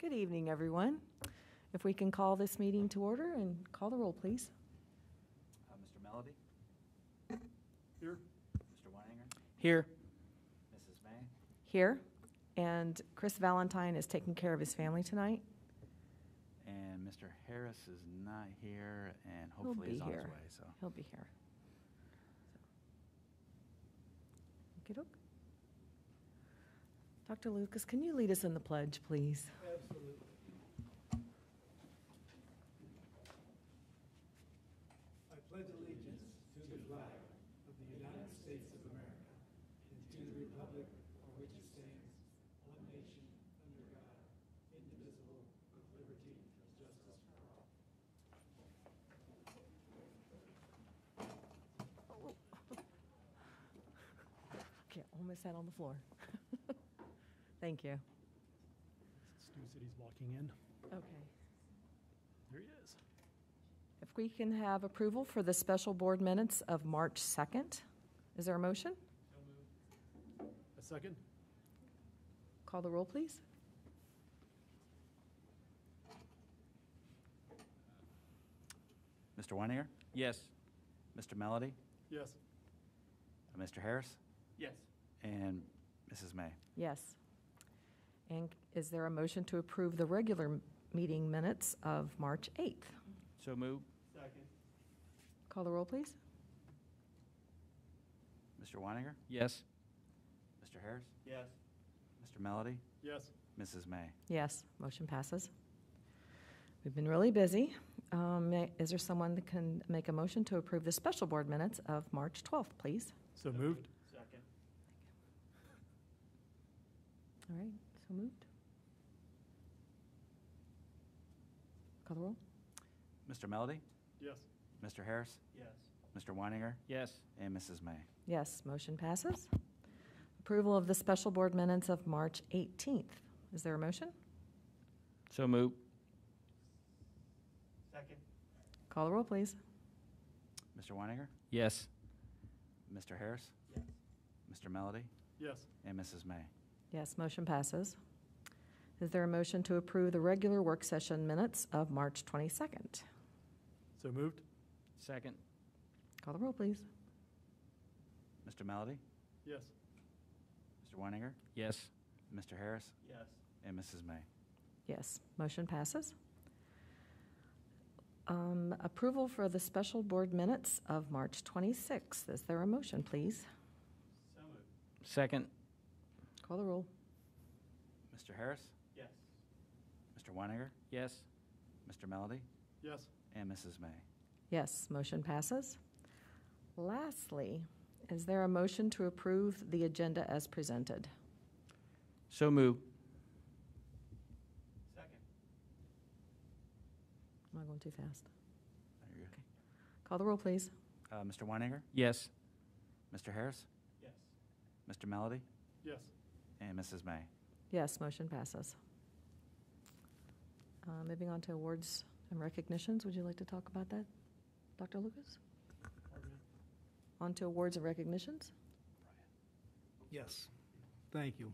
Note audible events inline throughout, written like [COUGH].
Good evening, everyone. If we can call this meeting to order and call the roll, please. Uh, Mr. Melody? Here. Mr. Weininger? Here. Mrs. May? Here. And Chris Valentine is taking care of his family tonight. And Mr. Harris is not here and He'll hopefully be is on his here. way, so. He'll be here. Okey-doke. Dr. Lucas, can you lead us in the pledge, please? Absolutely. I pledge allegiance to the flag of the United States of America and to the republic for which it stands, one nation, under God, indivisible, with liberty and justice for all. Okay, almost sat on the floor. Thank you. Stu said he's walking in. Okay. There he is. If we can have approval for the special board minutes of March 2nd, is there a motion? A second? Call the roll, please. Mr. Weininger? Yes. Mr. Melody? Yes. Mr. Harris? Yes. And Mrs. May? Yes. And is there a motion to approve the regular m- meeting minutes of March 8th? So move. Second. Call the roll, please. Mr. Weininger? Yes. Mr. Harris? Yes. Mr. Melody? Yes. Mrs. May? Yes, motion passes. We've been really busy. Um, may- Is there someone that can make a motion to approve the special board minutes of March 12th, please? So moved? Second. All right, so moved. Call the roll? Mr. Melody? Yes. Mr. Harris? Yes. Mr. Weininger? Yes. And Mrs. May? Yes, motion passes. Approval of the special board minutes of March 18th. Is there a motion? So move. Second. Call the roll, please. Mr. Weininger? Yes. Mr. Harris? Yes. Mr. Melody? Yes. And Mrs. May? Yes, motion passes. Is there a motion to approve the regular work session minutes of March 22nd? So moved? Second. Call the roll, please. Mr. Melody? Yes. Mr. Weininger? Yes. Mr. Harris? Yes. And Mrs. May? Yes, motion passes. Um, Approval for the special board minutes of March 26th. Is there a motion, please? So moved. Second. Call the roll. Mr. Harris? Yes. Mr. Weininger? Yes. Mr. Melody? Yes. And Mrs. May? Yes, motion passes. Lastly, is there a motion to approve the agenda as presented? So move. Second. Am I going too fast? There you go. Call the roll, please. Uh, Mr. Weininger? Yes. Mr. Harris? Yes. Mr. Melody? Yes. And Mrs. May? Yes, motion passes. Uh, Moving on to awards and recognitions, would you like to talk about that, Dr. Lucas? On to awards and recognitions? Yes, thank you.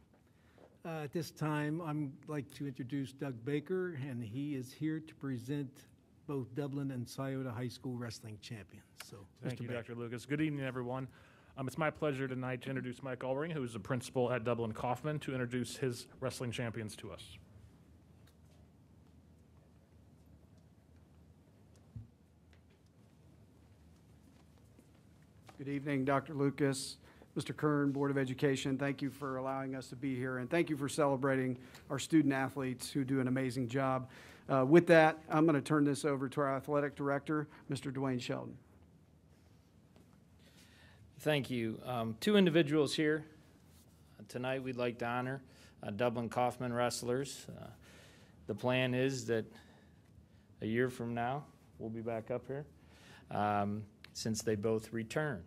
Uh, At this time, I'm like to introduce Doug Baker, and he is here to present both Dublin and Scioto High School wrestling champions. So, Thank Mr. you, Baker. Dr. Lucas. Good evening, everyone. Um, it's my pleasure tonight to introduce Mike Allring, who is the principal at Dublin Coffman, to introduce his wrestling champions to us. Good evening, Dr. Lucas, Mr. Kern, Board of Education. Thank you for allowing us to be here, and thank you for celebrating our student athletes who do an amazing job. Uh, With that, I'm going to turn this over to our athletic director, Mr. Dwayne Sheldon. Thank you. Um, two individuals here. Uh, Tonight, we'd like to honor uh, Dublin Coffman wrestlers. Uh, The plan is that a year from now, we'll be back up here, um, since they both return.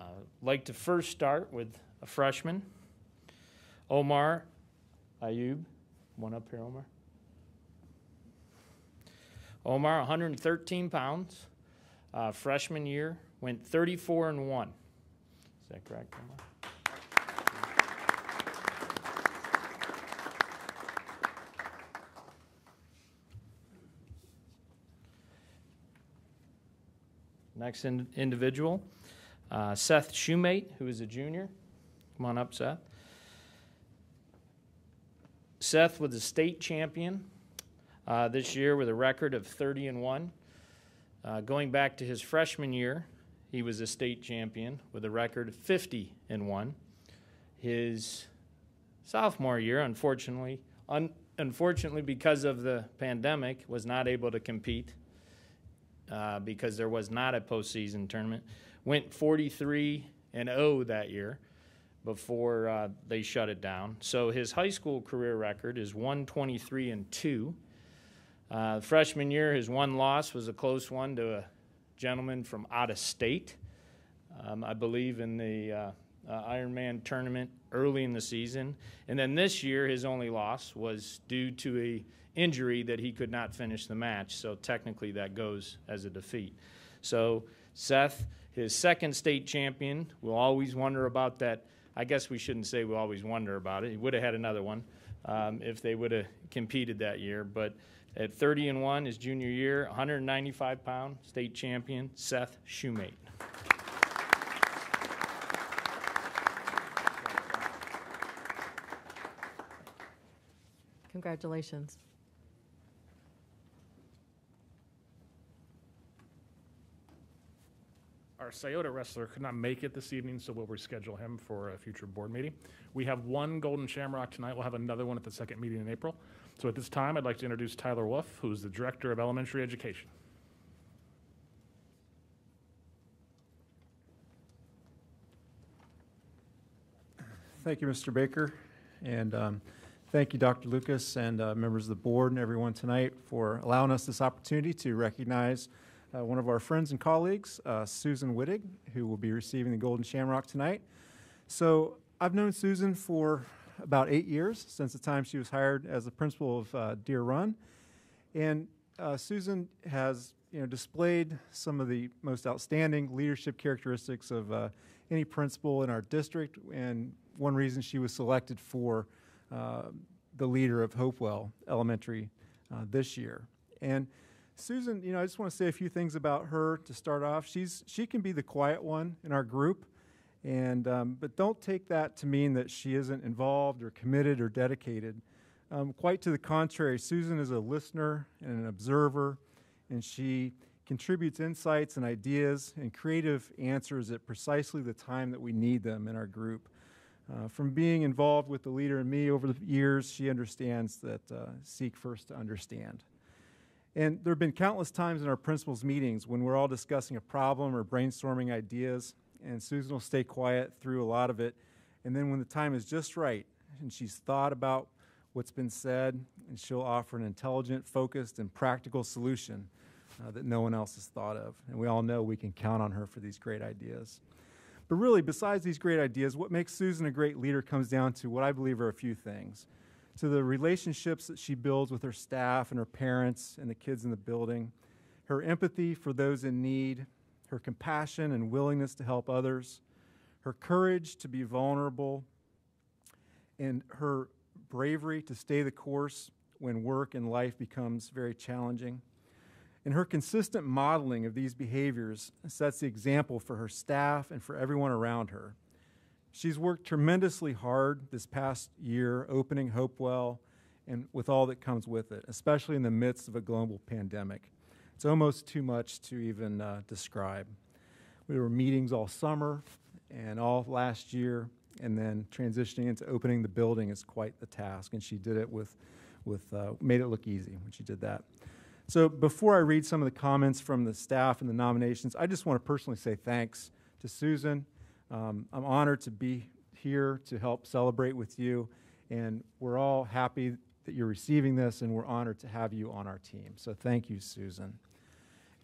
Uh, Like to first start with a freshman, Omar Ayub. One up here, Omar. Omar, 113 pounds, uh, freshman year, went 34 and 1. Is that correct, Emma? Next in individual, uh, Seth Shumate, who is a junior. Come on up, Seth. Seth was a state champion uh, this year with a record of 30 and 1. Uh, going back to his freshman year, he was a state champion with a record of 50 and 1. His sophomore year, unfortunately, un- unfortunately because of the pandemic, was not able to compete uh, because there was not a postseason tournament. Went 43 and 0 that year before uh, they shut it down. So his high school career record is 123 and 2. Uh, freshman year, his one loss was a close one to a gentleman from out of state, um, I believe, in the uh, uh, Ironman tournament early in the season. And then this year, his only loss was due to a injury that he could not finish the match. So technically, that goes as a defeat. So Seth, his second state champion, will always wonder about that. I guess we shouldn't say we always wonder about it. He would have had another one um, if they would have competed that year, but at 30 and 1 his junior year 195 pound state champion seth shumate Congratulations. Our Scioto wrestler could not make it this evening, so we'll reschedule him for a future board meeting. We have one Golden Shamrock tonight. We'll have another one at the second meeting in April. So at this time, I'd like to introduce Tyler Wolf, who's the Director of Elementary Education. Thank you, Mr. Baker, and um, thank you, Dr. Lucas, and uh, members of the board and everyone tonight for allowing us this opportunity to recognize uh, one of our friends and colleagues, uh, Susan Wittig, who will be receiving the Golden Shamrock tonight. So I've known Susan for about eight years, since the time she was hired as the principal of uh, Deer Run. And uh, Susan has you know, displayed some of the most outstanding leadership characteristics of uh, any principal in our district, and one reason she was selected for uh, the leader of Hopewell Elementary uh, this year. And Susan, you know, I just want to say a few things about her to start off. She's she can be the quiet one in our group, and um, but don't take that to mean that she isn't involved or committed or dedicated. Um, quite to the contrary, Susan is a listener and an observer, and she contributes insights and ideas and creative answers at precisely the time that we need them in our group. Uh, from being involved with the leader and me over the years, she understands that uh, seek first to understand. And there have been countless times in our principals' meetings when we're all discussing a problem or brainstorming ideas, and Susan will stay quiet through a lot of it. And then when the time is just right and she's thought about what's been said, and she'll offer an intelligent, focused, and practical solution uh, that no one else has thought of. And we all know we can count on her for these great ideas. But really, besides these great ideas, what makes Susan a great leader comes down to what I believe are a few things. To the relationships that she builds with her staff and her parents and the kids in the building, her empathy for those in need, her compassion and willingness to help others, her courage to be vulnerable, and her bravery to stay the course when work and life becomes very challenging. And her consistent modeling of these behaviors sets the example for her staff and for everyone around her. She's worked tremendously hard this past year opening Hopewell and with all that comes with it, especially in the midst of a global pandemic. It's almost too much to even uh, describe. We were meetings all summer and all last year, and then transitioning into opening the building is quite the task, and she did it with, with uh, made it look easy when she did that. So before I read some of the comments from the staff and the nominations, I just want to personally say thanks to Susan. Um, I'm honored to be here to help celebrate with you, and we're all happy that you're receiving this, and we're honored to have you on our team. So thank you, Susan.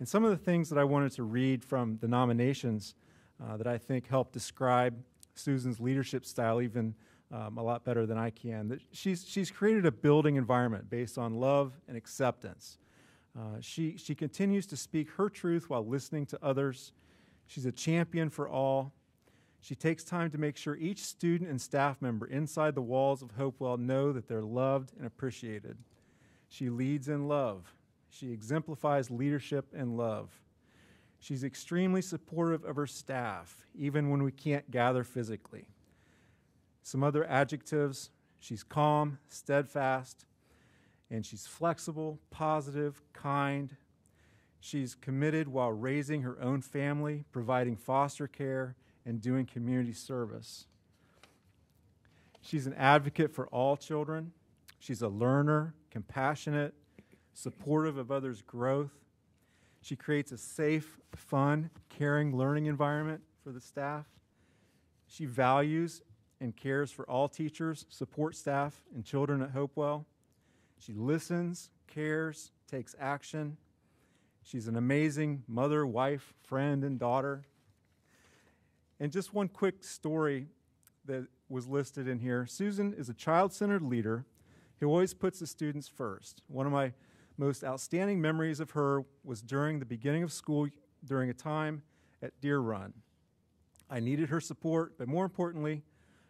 And some of the things that I wanted to read from the nominations uh, that I think help describe Susan's leadership style even um, a lot better than I can. That she's, she's created a building environment based on love and acceptance. Uh, she, she continues to speak her truth while listening to others. She's a champion for all. She takes time to make sure each student and staff member inside the walls of Hopewell know that they're loved and appreciated. She leads in love. She exemplifies leadership and love. She's extremely supportive of her staff, even when we can't gather physically. Some other adjectives she's calm, steadfast, and she's flexible, positive, kind. She's committed while raising her own family, providing foster care, and doing community service. She's an advocate for all children. She's a learner, compassionate, supportive of others' growth. She creates a safe, fun, caring learning environment for the staff. She values and cares for all teachers, support staff, and children at Hopewell. She listens, cares, takes action. She's an amazing mother, wife, friend, and daughter. And just one quick story that was listed in here Susan is a child centered leader who always puts the students first. One of my most outstanding memories of her was during the beginning of school during a time at Deer Run. I needed her support, but more importantly,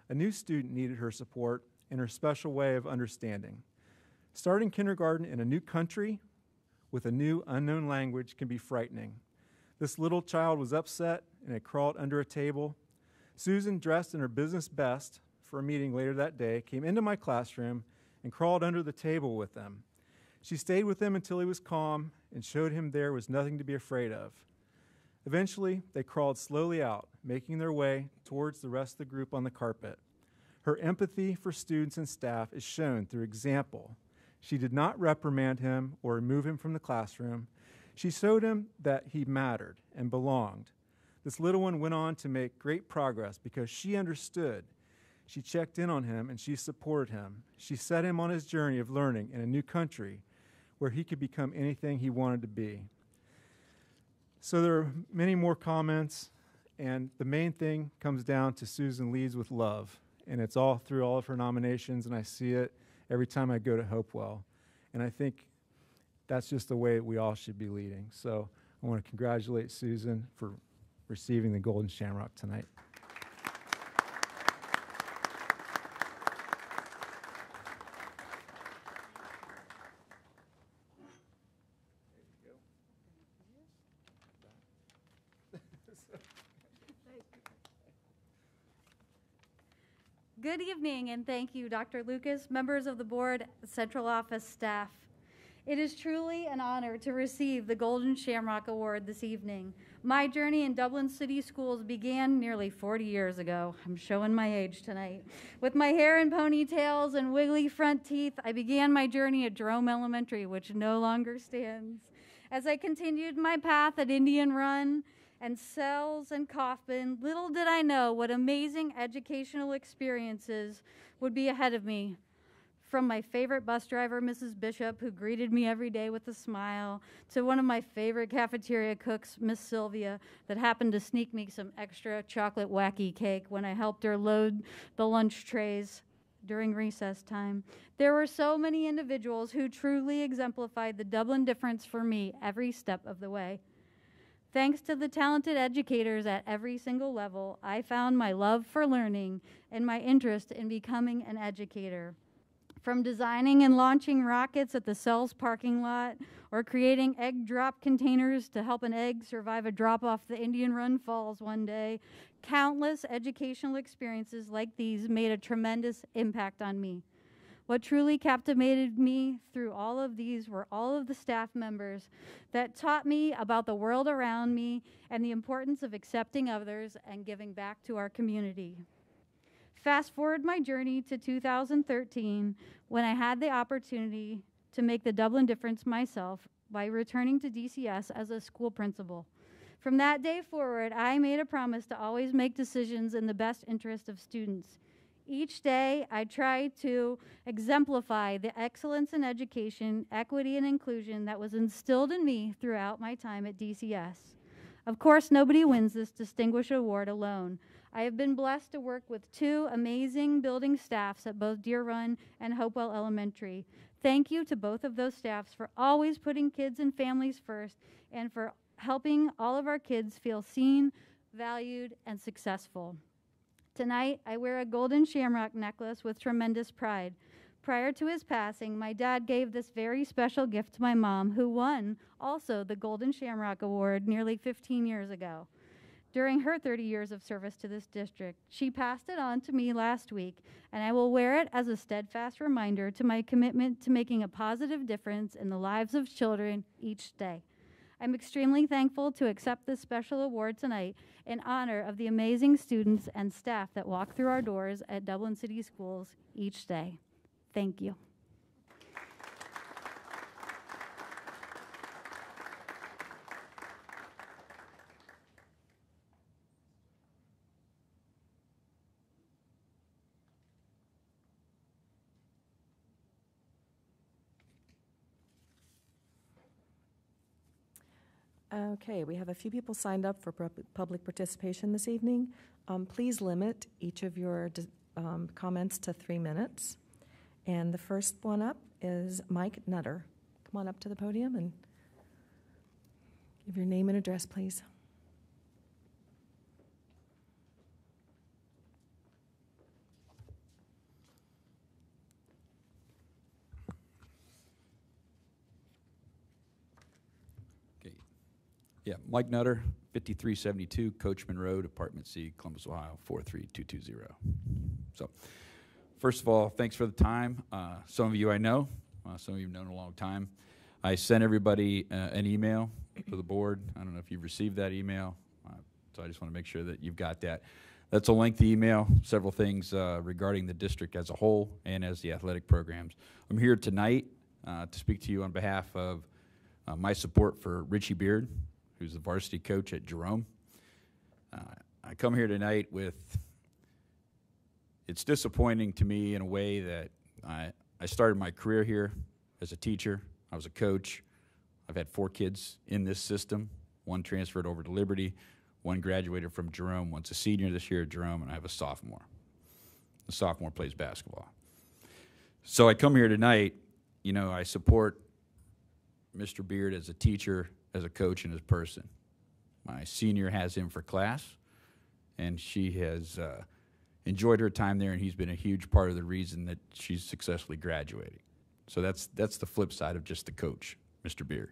a new student needed her support and her special way of understanding. Starting kindergarten in a new country with a new unknown language can be frightening. This little child was upset and had crawled under a table. Susan, dressed in her business best for a meeting later that day, came into my classroom and crawled under the table with them. She stayed with him until he was calm and showed him there was nothing to be afraid of. Eventually, they crawled slowly out, making their way towards the rest of the group on the carpet. Her empathy for students and staff is shown through example. She did not reprimand him or remove him from the classroom. She showed him that he mattered and belonged. This little one went on to make great progress because she understood. She checked in on him and she supported him. She set him on his journey of learning in a new country where he could become anything he wanted to be. So there are many more comments, and the main thing comes down to Susan leads with love. And it's all through all of her nominations, and I see it every time I go to Hopewell. And I think that's just the way we all should be leading. So I want to congratulate Susan for receiving the Golden Shamrock tonight. Evening, and thank you, Dr. Lucas, members of the board, central office staff. It is truly an honor to receive the Golden Shamrock Award this evening. My journey in Dublin City Schools began nearly 40 years ago. I'm showing my age tonight. With my hair in ponytails and wiggly front teeth, I began my journey at Jerome Elementary, which no longer stands. As I continued my path at Indian Run, and Sells and Coffman, little did I know what amazing educational experiences would be ahead of me. From my favorite bus driver, Mrs. Bishop, who greeted me every day with a smile, to one of my favorite cafeteria cooks, Miss Sylvia, that happened to sneak me some extra chocolate wacky cake when I helped her load the lunch trays during recess time. There were so many individuals who truly exemplified the Dublin difference for me every step of the way. Thanks to the talented educators at every single level, I found my love for learning and my interest in becoming an educator. From designing and launching rockets at the Sells parking lot, or creating egg drop containers to help an egg survive a drop off the Indian Run Falls one day, countless educational experiences like these made a tremendous impact on me. What truly captivated me through all of these were all of the staff members that taught me about the world around me and the importance of accepting others and giving back to our community. Fast forward my journey to 2013 when I had the opportunity to make the Dublin difference myself by returning to DCS as a school principal. From that day forward, I made a promise to always make decisions in the best interest of students. Each day, I try to exemplify the excellence in education, equity, and inclusion that was instilled in me throughout my time at DCS. Of course, nobody wins this distinguished award alone. I have been blessed to work with two amazing building staffs at both Deer Run and Hopewell Elementary. Thank you to both of those staffs for always putting kids and families first and for helping all of our kids feel seen, valued, and successful. Tonight, I wear a golden shamrock necklace with tremendous pride. Prior to his passing, my dad gave this very special gift to my mom, who won also the Golden Shamrock Award nearly 15 years ago. During her 30 years of service to this district, she passed it on to me last week, and I will wear it as a steadfast reminder to my commitment to making a positive difference in the lives of children each day. I'm extremely thankful to accept this special award tonight in honor of the amazing students and staff that walk through our doors at Dublin City Schools each day. Thank you. Okay, we have a few people signed up for pub- public participation this evening. Um, Please limit each of your um, comments to three minutes. And the first one up is Mike Nutter. Come on up to the podium and give your name and address, please. Yeah, Mike Nutter, 5372 Coachman Road, Apartment C, Columbus, Ohio, 43220. So, first of all, thanks for the time. Uh, Some of you I know, uh, some of you have known a long time. I sent everybody uh, an email to the board. I don't know if you've received that email, uh, so I just want to make sure that you've got that. That's a lengthy email, several things uh, regarding the district as a whole and as the athletic programs. I'm here tonight uh, to speak to you on behalf of my support for Richie Beard, who's the varsity coach at Jerome. Uh, I come here tonight with, it's disappointing to me in a way that I, I started my career here as a teacher, I was a coach. I've had four kids in this system. One transferred over to Liberty, one graduated from Jerome, one's a senior this year at Jerome, and I have a sophomore. The sophomore plays basketball. So I come here tonight, you know, I support Mr. Beard as a teacher, as a coach, and as a person. My senior has him for class, and she has uh, enjoyed her time there, and he's been a huge part of the reason that she's successfully graduating. So that's that's the flip side of just the coach, Mr. Beard.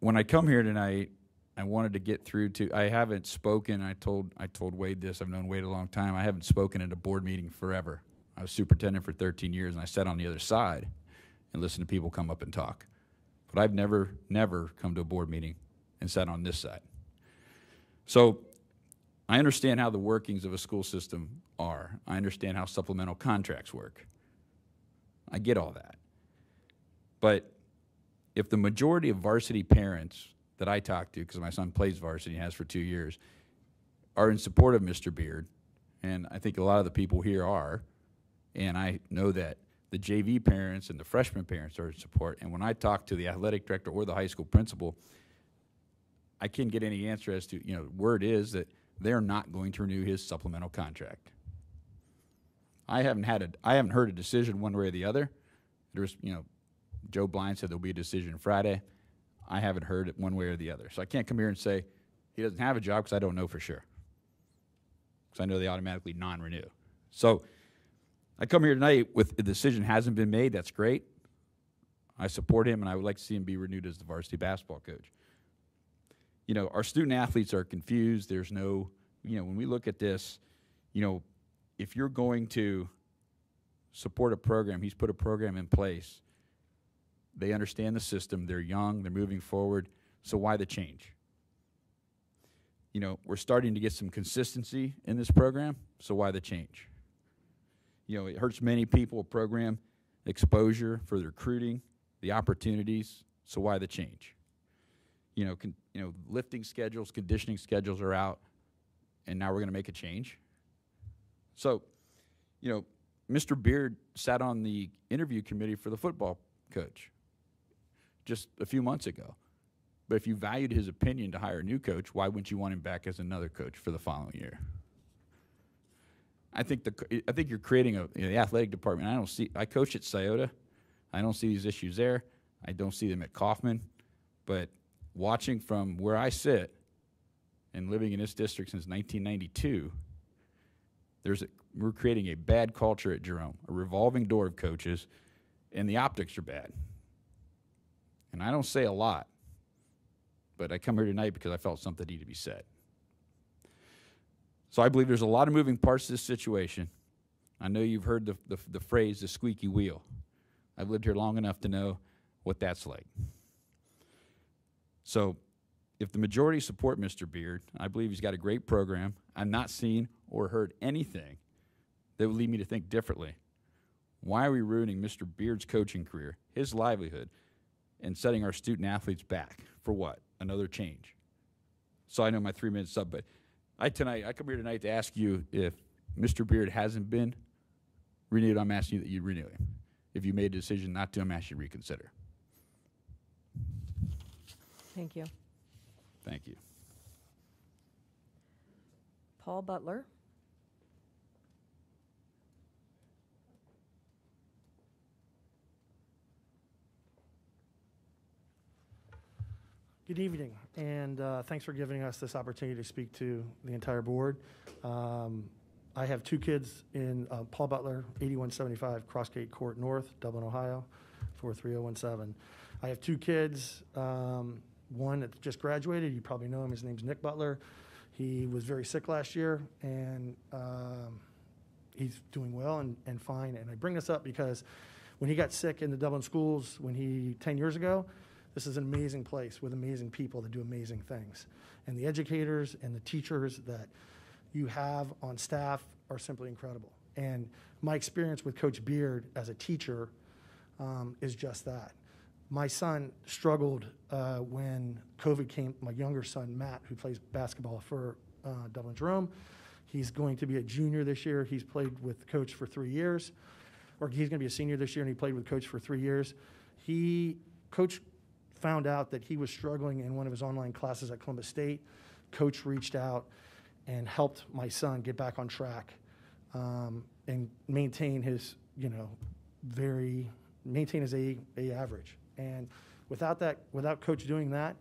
When I come here tonight, I wanted to get through to. I haven't spoken. I told I told Wade this. I've known Wade a long time. I haven't spoken at a board meeting forever. I was superintendent for 13 years, and I sat on the other side and listened to people come up and talk. But I've never, never come to a board meeting and sat on this side. So I understand how the workings of a school system are. I understand how supplemental contracts work. I get all that. But if the majority of varsity parents that I talk to, because my son plays varsity and has for two years, are in support of Mr. Beard, and I think a lot of the people here are, and I know that the JV parents and the freshman parents are in support. And when I talk to the athletic director or the high school principal, I can't get any answer as to, you know, word is that they're not going to renew his supplemental contract. I haven't had a, I haven't heard a decision one way or the other. There's, you know, Joe Blind said there'll be a decision Friday. I haven't heard it one way or the other. So I can't come here and say he doesn't have a job because I don't know for sure. Because I know they automatically non-renew. So I come here tonight with a decision hasn't been made. That's great. I support him, and I would like to see him be renewed as the varsity basketball coach. You know, our student athletes are confused. There's no, you know, when we look at this, you know, if you're going to support a program, he's put a program in place. They understand the system. They're young. They're moving forward. So why the change? You know, we're starting to get some consistency in this program. So why the change? You know, it hurts many people. Program exposure for the recruiting, the opportunities. So why the change? You know, con, you know, lifting schedules, conditioning schedules are out, and now we're going to make a change. So, you know, Mr. Beard sat on the interview committee for the football coach just a few months ago. But if you valued his opinion to hire a new coach, why wouldn't you want him back as another coach for the following year? I think the I think you're creating a you know, the athletic department. I don't see. I coach at Scioto. I don't see these issues there. I don't see them at Coffman. But watching from where I sit and living in this district since 1992, There's a, we're creating a bad culture at Jerome, a revolving door of coaches, and the optics are bad. And I don't say a lot, but I come here tonight because I felt something needed to be said. So I believe there's a lot of moving parts to this situation. I know you've heard the, the, the phrase the squeaky wheel. I've lived here long enough to know what that's like. So if the majority support Mr. Beard, I believe he's got a great program. I'm not seen or heard anything that would lead me to think differently. Why are we ruining Mr. Beard's coaching career, his livelihood, and setting our student athletes back for what? Another change. So I know my three minutes up, but I tonight I come here tonight to ask you if Mr. Beard hasn't been renewed. I'm asking you that you renew him. If you made a decision not to, I'm asking you to reconsider. Thank you. Thank you. Paul Butler. Good evening, and uh, thanks for giving us this opportunity to speak to the entire board. Um, I have two kids in uh, Paul Butler, 8175 Crossgate Court North, Dublin, Ohio, 43017. I have two kids, um, one that just graduated. You probably know him. His name's Nick Butler. He was very sick last year, and um, he's doing well and, and fine. And I bring this up because when he got sick in the Dublin schools when he 10 years ago, this is an amazing place with amazing people that do amazing things. And the educators and the teachers that you have on staff are simply incredible. And my experience with Coach Beard as a teacher um, is just that. My son struggled uh, when COVID came. My younger son, Matt, who plays basketball for uh, Dublin Jerome, he's going to be a junior this year. He's played with coach for three years, or he's going to be a senior this year, and he played with coach for three years. He coach found out that he was struggling in one of his online classes at Columbus State. Coach reached out and helped my son get back on track um, and maintain his, you know, very maintain his A, A average. And without that, without coach doing that,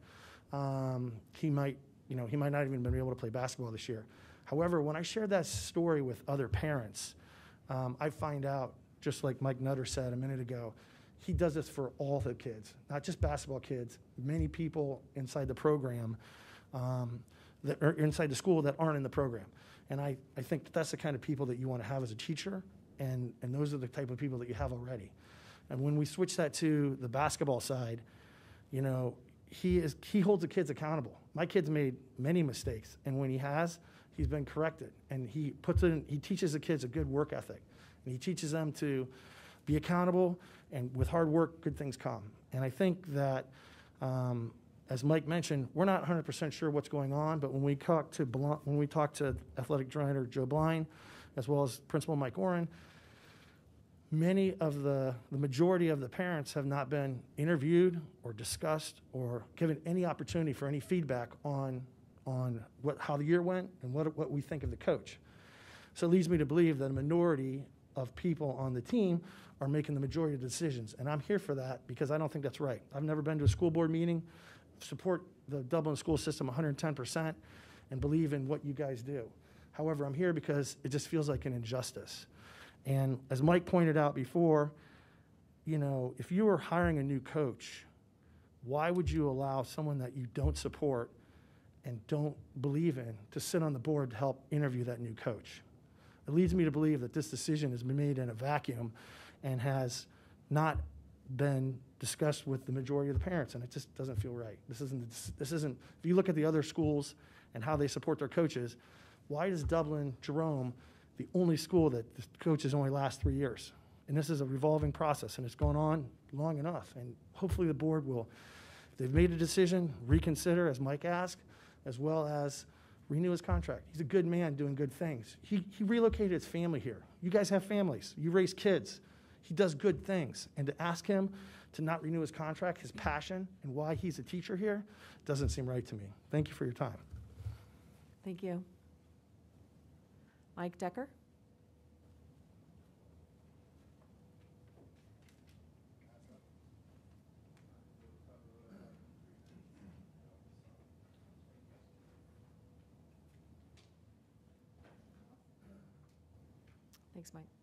um, he might, you know, he might not even been able to play basketball this year. However, when I shared that story with other parents, um, I find out, just like Mike Nutter said a minute ago, he does this for all the kids, not just basketball kids, many people inside the program, um, that are inside the school that aren't in the program. And I, I think that that's the kind of people that you want to have as a teacher, and, and those are the type of people that you have already. And when we switch that to the basketball side, you know, he, is, he holds the kids accountable. My kid's made many mistakes, and when he has, he's been corrected. And he puts in, he teaches the kids a good work ethic, and he teaches them to be accountable, and with hard work, good things come. And I think that, um, as Mike mentioned, we're not 100% sure what's going on, but when we talk to when we talk to athletic director Joe Blind, as well as Principal Mike Oren, many of the the majority of the parents have not been interviewed or discussed or given any opportunity for any feedback on on what how the year went and what what we think of the coach. So it leads me to believe that a minority of people on the team are making the majority of the decisions. And I'm here for that because I don't think that's right. I've never been to a school board meeting, support the Dublin school system 110%, and believe in what you guys do. However, I'm here because it just feels like an injustice. And as Mike pointed out before, you know, if you were hiring a new coach, why would you allow someone that you don't support and don't believe in to sit on the board to help interview that new coach? It leads me to believe that this decision has been made in a vacuum and has not been discussed with the majority of the parents, and it just doesn't feel right. This isn't, this isn't, if you look at the other schools and how they support their coaches, why does Dublin Jerome, the only school that the coaches only last three years? And this is a revolving process, and it's gone on long enough. And hopefully the board will, if they've made a decision, reconsider, as Mike asked, as well as renew his contract. He's a good man doing good things. He, he relocated his family here. You guys have families, you raise kids. He does good things. And to ask him to not renew his contract, his passion, and why he's a teacher here doesn't seem right to me. Thank you for your time. Thank you. Mike Decker? Thanks, Mike.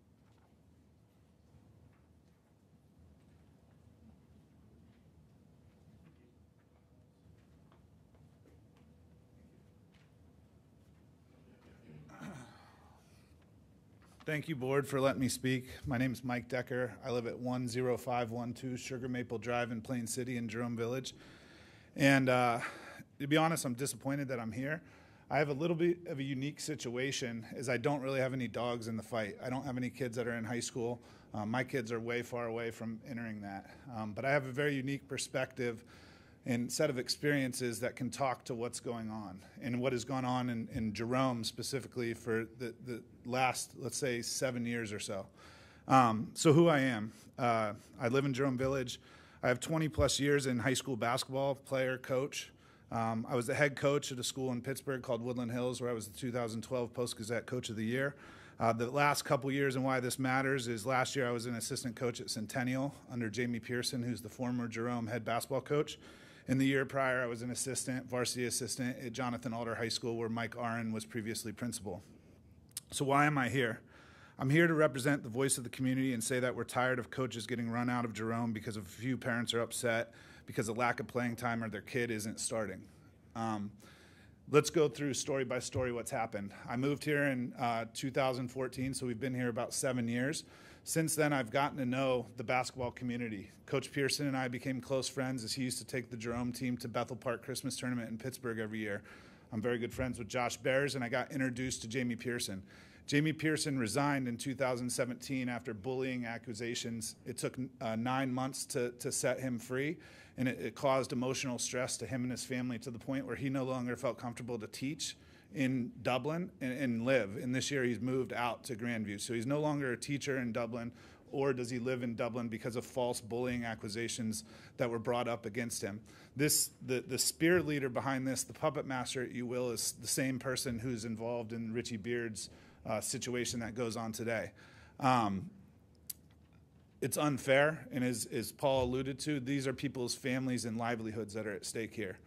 Thank you, Board, for letting me speak. My name is Mike Decker. I live at 10512 Sugar Maple Drive in Plain City in Jerome Village. And uh, to be honest, I'm disappointed that I'm here. I have a little bit of a unique situation is I don't really have any dogs in the fight. I don't have any kids that are in high school. Um, my kids are way far away from entering that. Um, but I have a very unique perspective and set of experiences that can talk to what's going on and what has gone on in, in Jerome specifically for the, the last, let's say, seven years or so. Um, so, who I am uh, I live in Jerome Village. I have 20 plus years in high school basketball, player, coach. Um, I was the head coach at a school in Pittsburgh called Woodland Hills, where I was the 2012 Post Gazette Coach of the Year. Uh, the last couple years and why this matters is last year I was an assistant coach at Centennial under Jamie Pearson, who's the former Jerome head basketball coach. In the year prior, I was an assistant, varsity assistant at Jonathan Alder High School, where Mike Aaron was previously principal. So, why am I here? I'm here to represent the voice of the community and say that we're tired of coaches getting run out of Jerome because a few parents are upset because of lack of playing time or their kid isn't starting. Um, let's go through story by story what's happened. I moved here in uh, 2014, so we've been here about seven years. Since then, I've gotten to know the basketball community. Coach Pearson and I became close friends as he used to take the Jerome team to Bethel Park Christmas Tournament in Pittsburgh every year. I'm very good friends with Josh Bears, and I got introduced to Jamie Pearson. Jamie Pearson resigned in 2017 after bullying accusations. It took uh, nine months to, to set him free, and it, it caused emotional stress to him and his family to the point where he no longer felt comfortable to teach in Dublin and, and, live. And this year he's moved out to Grandview. So he's no longer a teacher in Dublin, or does he live in Dublin because of false bullying accusations that were brought up against him? This the, the spirit leader behind this, the puppet master, if you will, is the same person who's involved in Richie Beard's uh, situation that goes on today. Um, it's unfair, and as, as Paul alluded to, these are people's families and livelihoods that are at stake here.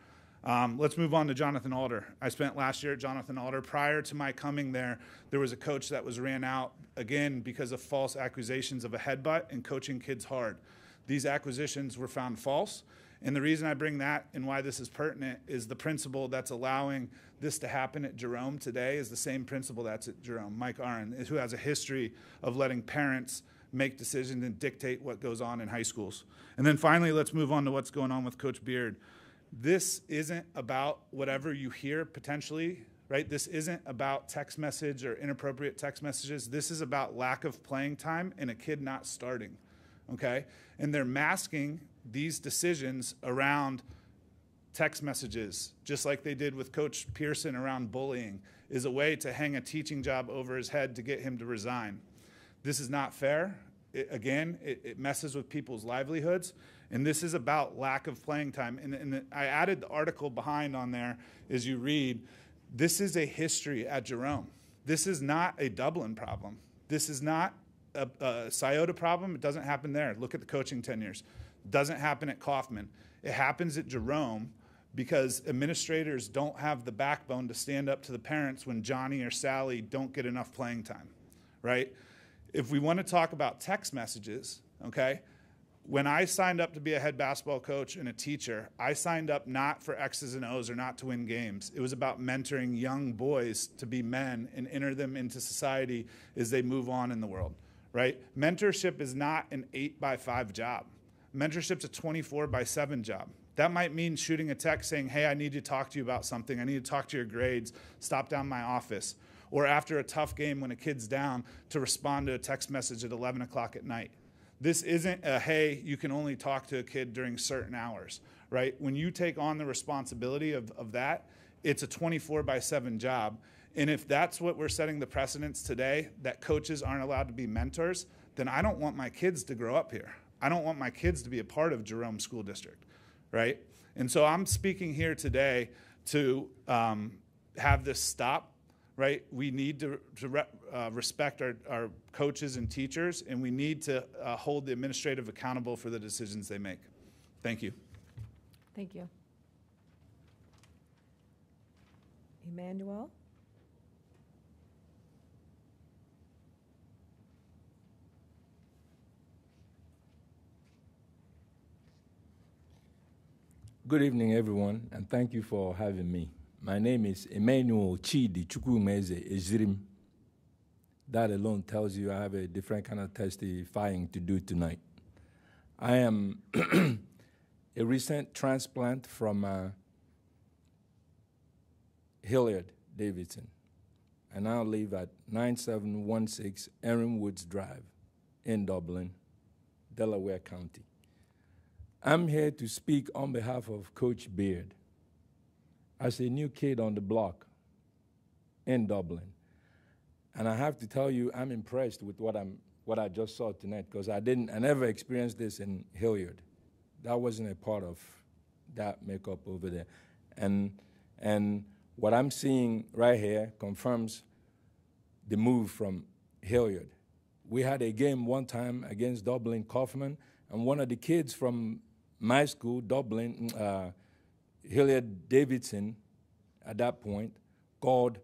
Um, let's move on to Jonathan Alder. I spent last year at Jonathan Alder. Prior to my coming there, there was a coach that was ran out again because of false accusations of a headbutt and coaching kids hard. These acquisitions were found false. And the reason I bring that and why this is pertinent is the principle that's allowing this to happen at Jerome today is the same principle that's at Jerome. Mike Aaron, who has a history of letting parents make decisions and dictate what goes on in high schools. And then finally, let's move on to what's going on with Coach Beard this isn't about whatever you hear potentially, right? This isn't about text message or inappropriate text messages. This is about lack of playing time and a kid not starting, okay? And they're masking these decisions around text messages, just like they did with Coach Pearson around bullying, is a way to hang a teaching job over his head to get him to resign. This is not fair. It, again, it, it messes with people's livelihoods. And this is about lack of playing time. And, and I added the article behind on there as you read. This is a history at Jerome. This is not a Dublin problem. This is not a, a Scioto problem. It doesn't happen there. Look at the coaching tenures. Doesn't happen at Coffman. It happens at Jerome because administrators don't have the backbone to stand up to the parents when Johnny or Sally don't get enough playing time, right? If we want to talk about text messages, okay, when I signed up to be a head basketball coach and a teacher, I signed up not for X's and O's or not to win games. It was about mentoring young boys to be men and enter them into society as they move on in the world, right? Mentorship is not an eight by five job. Mentorship's a 24 by seven job. That might mean shooting a text saying, hey, I need to talk to you about something. I need to talk to your grades. Stop down my office. Or after a tough game when a kid's down, to respond to a text message at 11 o'clock at night this isn't a, hey, you can only talk to a kid during certain hours, right? When you take on the responsibility of, of that, it's a 24 by 7 job. And if that's what we're setting the precedence today, that coaches aren't allowed to be mentors, then I don't want my kids to grow up here. I don't want my kids to be a part of Jerome School District, right? And so I'm speaking here today to um, have this stop right? We need to, to re, uh, respect our, our coaches and teachers, and we need to uh, hold the administrative accountable for the decisions they make. Thank you. Thank you. Emmanuel? Good evening, everyone, and thank you for having me. My name is Emmanuel Chidi Chukwumeze Ezirim. That alone tells you I have a different kind of testifying to do tonight. I am [CLEARS THROAT] a recent transplant from uh, Hilliard Davidson. And I now live at 9716 Erin Woods Drive in Dublin, Delaware County. I'm here to speak on behalf of Coach Beard. As a new kid on the block in Dublin, and I have to tell you, I'm impressed with what I'm what I just saw tonight because I didn't, I never experienced this in Hilliard. That wasn't a part of that makeup over there, and and what I'm seeing right here confirms the move from Hilliard. We had a game one time against Dublin Coffman, and one of the kids from my school, Dublin, uh, Hilliard Davidson, at that point, called,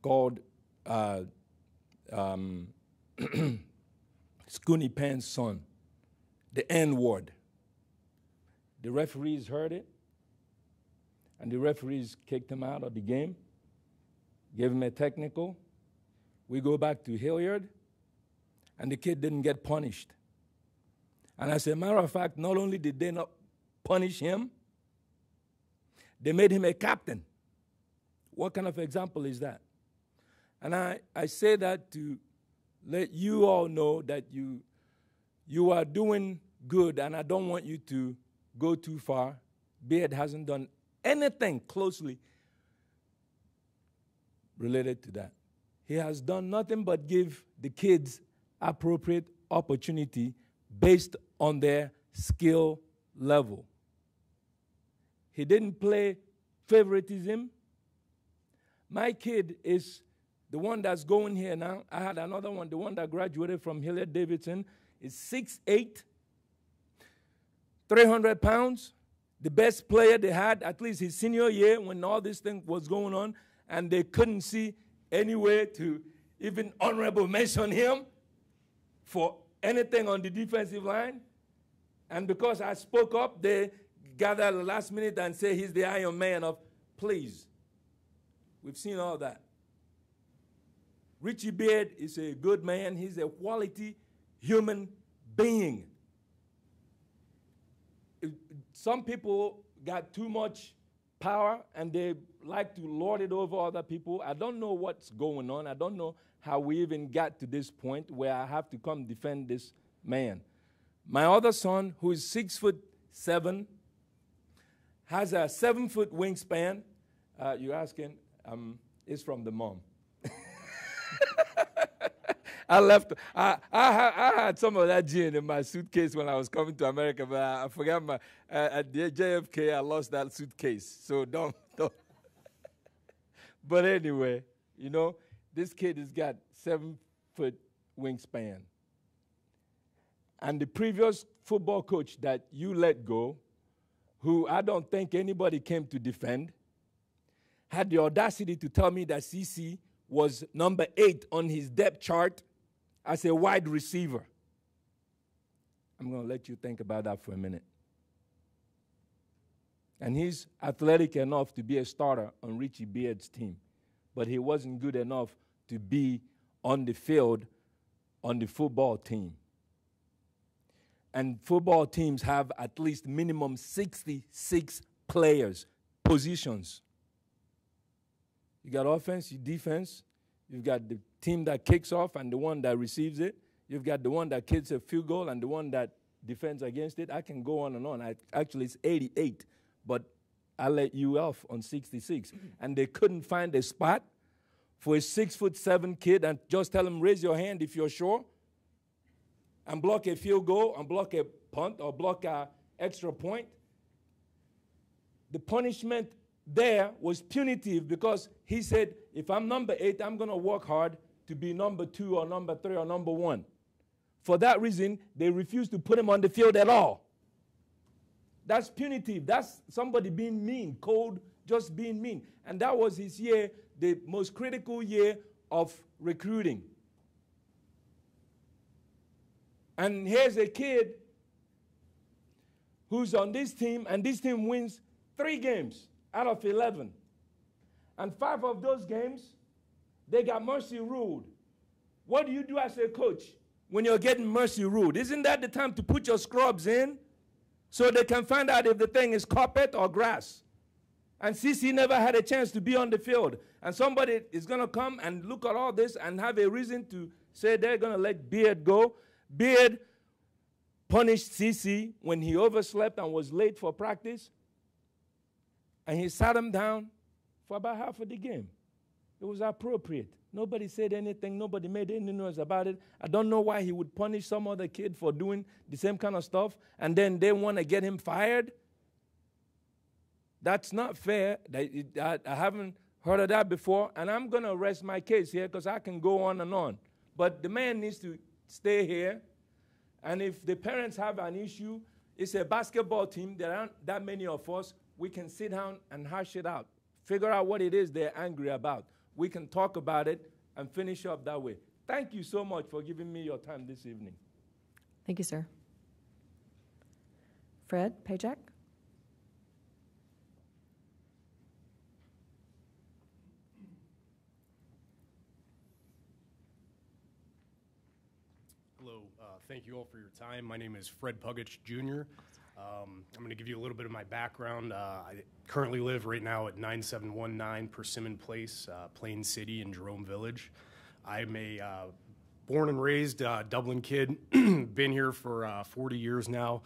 called uh, um, [CLEARS THROAT] Scoonie Penn's son the N word. The referees heard it, and the referees kicked him out of the game, gave him a technical. We go back to Hilliard, and the kid didn't get punished. And as a matter of fact, not only did they not punish him, they made him a captain. What kind of example is that? And I, I say that to let you all know that you, you are doing good, and I don't want you to go too far. Beard hasn't done anything closely related to that. He has done nothing but give the kids appropriate opportunity based on their skill level. He didn't play favoritism. My kid is the one that's going here now. I had another one, the one that graduated from Hilliard Davidson, is 6'8, 300 pounds. The best player they had, at least his senior year, when all this thing was going on, and they couldn't see any way to even honorable mention him for anything on the defensive line. And because I spoke up, they gathered at the last minute and say he's the Iron Man of, please. We've seen all that. Richie Beard is a good man. He's a quality human being. Some people got too much power and they like to lord it over other people. I don't know what's going on. I don't know how we even got to this point where I have to come defend this man. My other son, who is six foot seven, has a seven foot wingspan. Uh, you're asking, um, is from the mom. [LAUGHS] I left. I, I, I had some of that gin in my suitcase when I was coming to America, but I, I forgot my. Uh, at the JFK, I lost that suitcase. So don't. [LAUGHS] don't. but anyway, you know, this kid has got seven foot wingspan. And the previous football coach that you let go, who I don't think anybody came to defend, had the audacity to tell me that CC was number eight on his depth chart as a wide receiver. I'm going to let you think about that for a minute. And he's athletic enough to be a starter on Richie Beard's team, but he wasn't good enough to be on the field on the football team. And football teams have at least minimum 66 players, positions. You got offense, you defense, you've got the team that kicks off and the one that receives it. You've got the one that kicks a field goal and the one that defends against it. I can go on and on. I, actually, it's 88, but I let you off on 66. [CLEARS THROAT] And they couldn't find a spot for a six foot seven kid and just tell him, raise your hand if you're sure, and block a field goal and block a punt or block a extra point. The punishment there was punitive because he said, if I'm number eight, I'm going to work hard to be number two or number three or number one. For that reason, they refused to put him on the field at all. That's punitive. That's somebody being mean, cold, just being mean. And that was his year, the most critical year of recruiting. And here's a kid who's on this team, and this team wins three games out of 11. And five of those games, they got mercy ruled. What do you do as a coach when you're getting mercy ruled? Isn't that the time to put your scrubs in so they can find out if the thing is carpet or grass? And CC never had a chance to be on the field. And somebody is going to come and look at all this and have a reason to say they're going to let Beard go. Beard punished CC when he overslept and was late for practice. And he sat him down for about half of the game. It was appropriate. Nobody said anything. Nobody made any noise about it. I don't know why he would punish some other kid for doing the same kind of stuff and then they want to get him fired. That's not fair. I, haven't heard of that before, and I'm going to rest my case here because I can go on and on. But the man needs to stay here, and if the parents have an issue, it's a basketball team. There aren't that many of us. We can sit down and hash it out, figure out what it is they're angry about. We can talk about it and finish up that way. Thank you so much for giving me your time this evening. Thank you, sir. Fred Pagac? Thank you all for your time. My name is Fred Pagac Jr. Um, I'm going to give you a little bit of my background. Uh, I currently live right now at 9719 Persimmon Place, uh, Plain City in Jerome Village. I'm a uh, born and raised uh, Dublin kid, [CLEARS THROAT] been here for uh, 40 years now.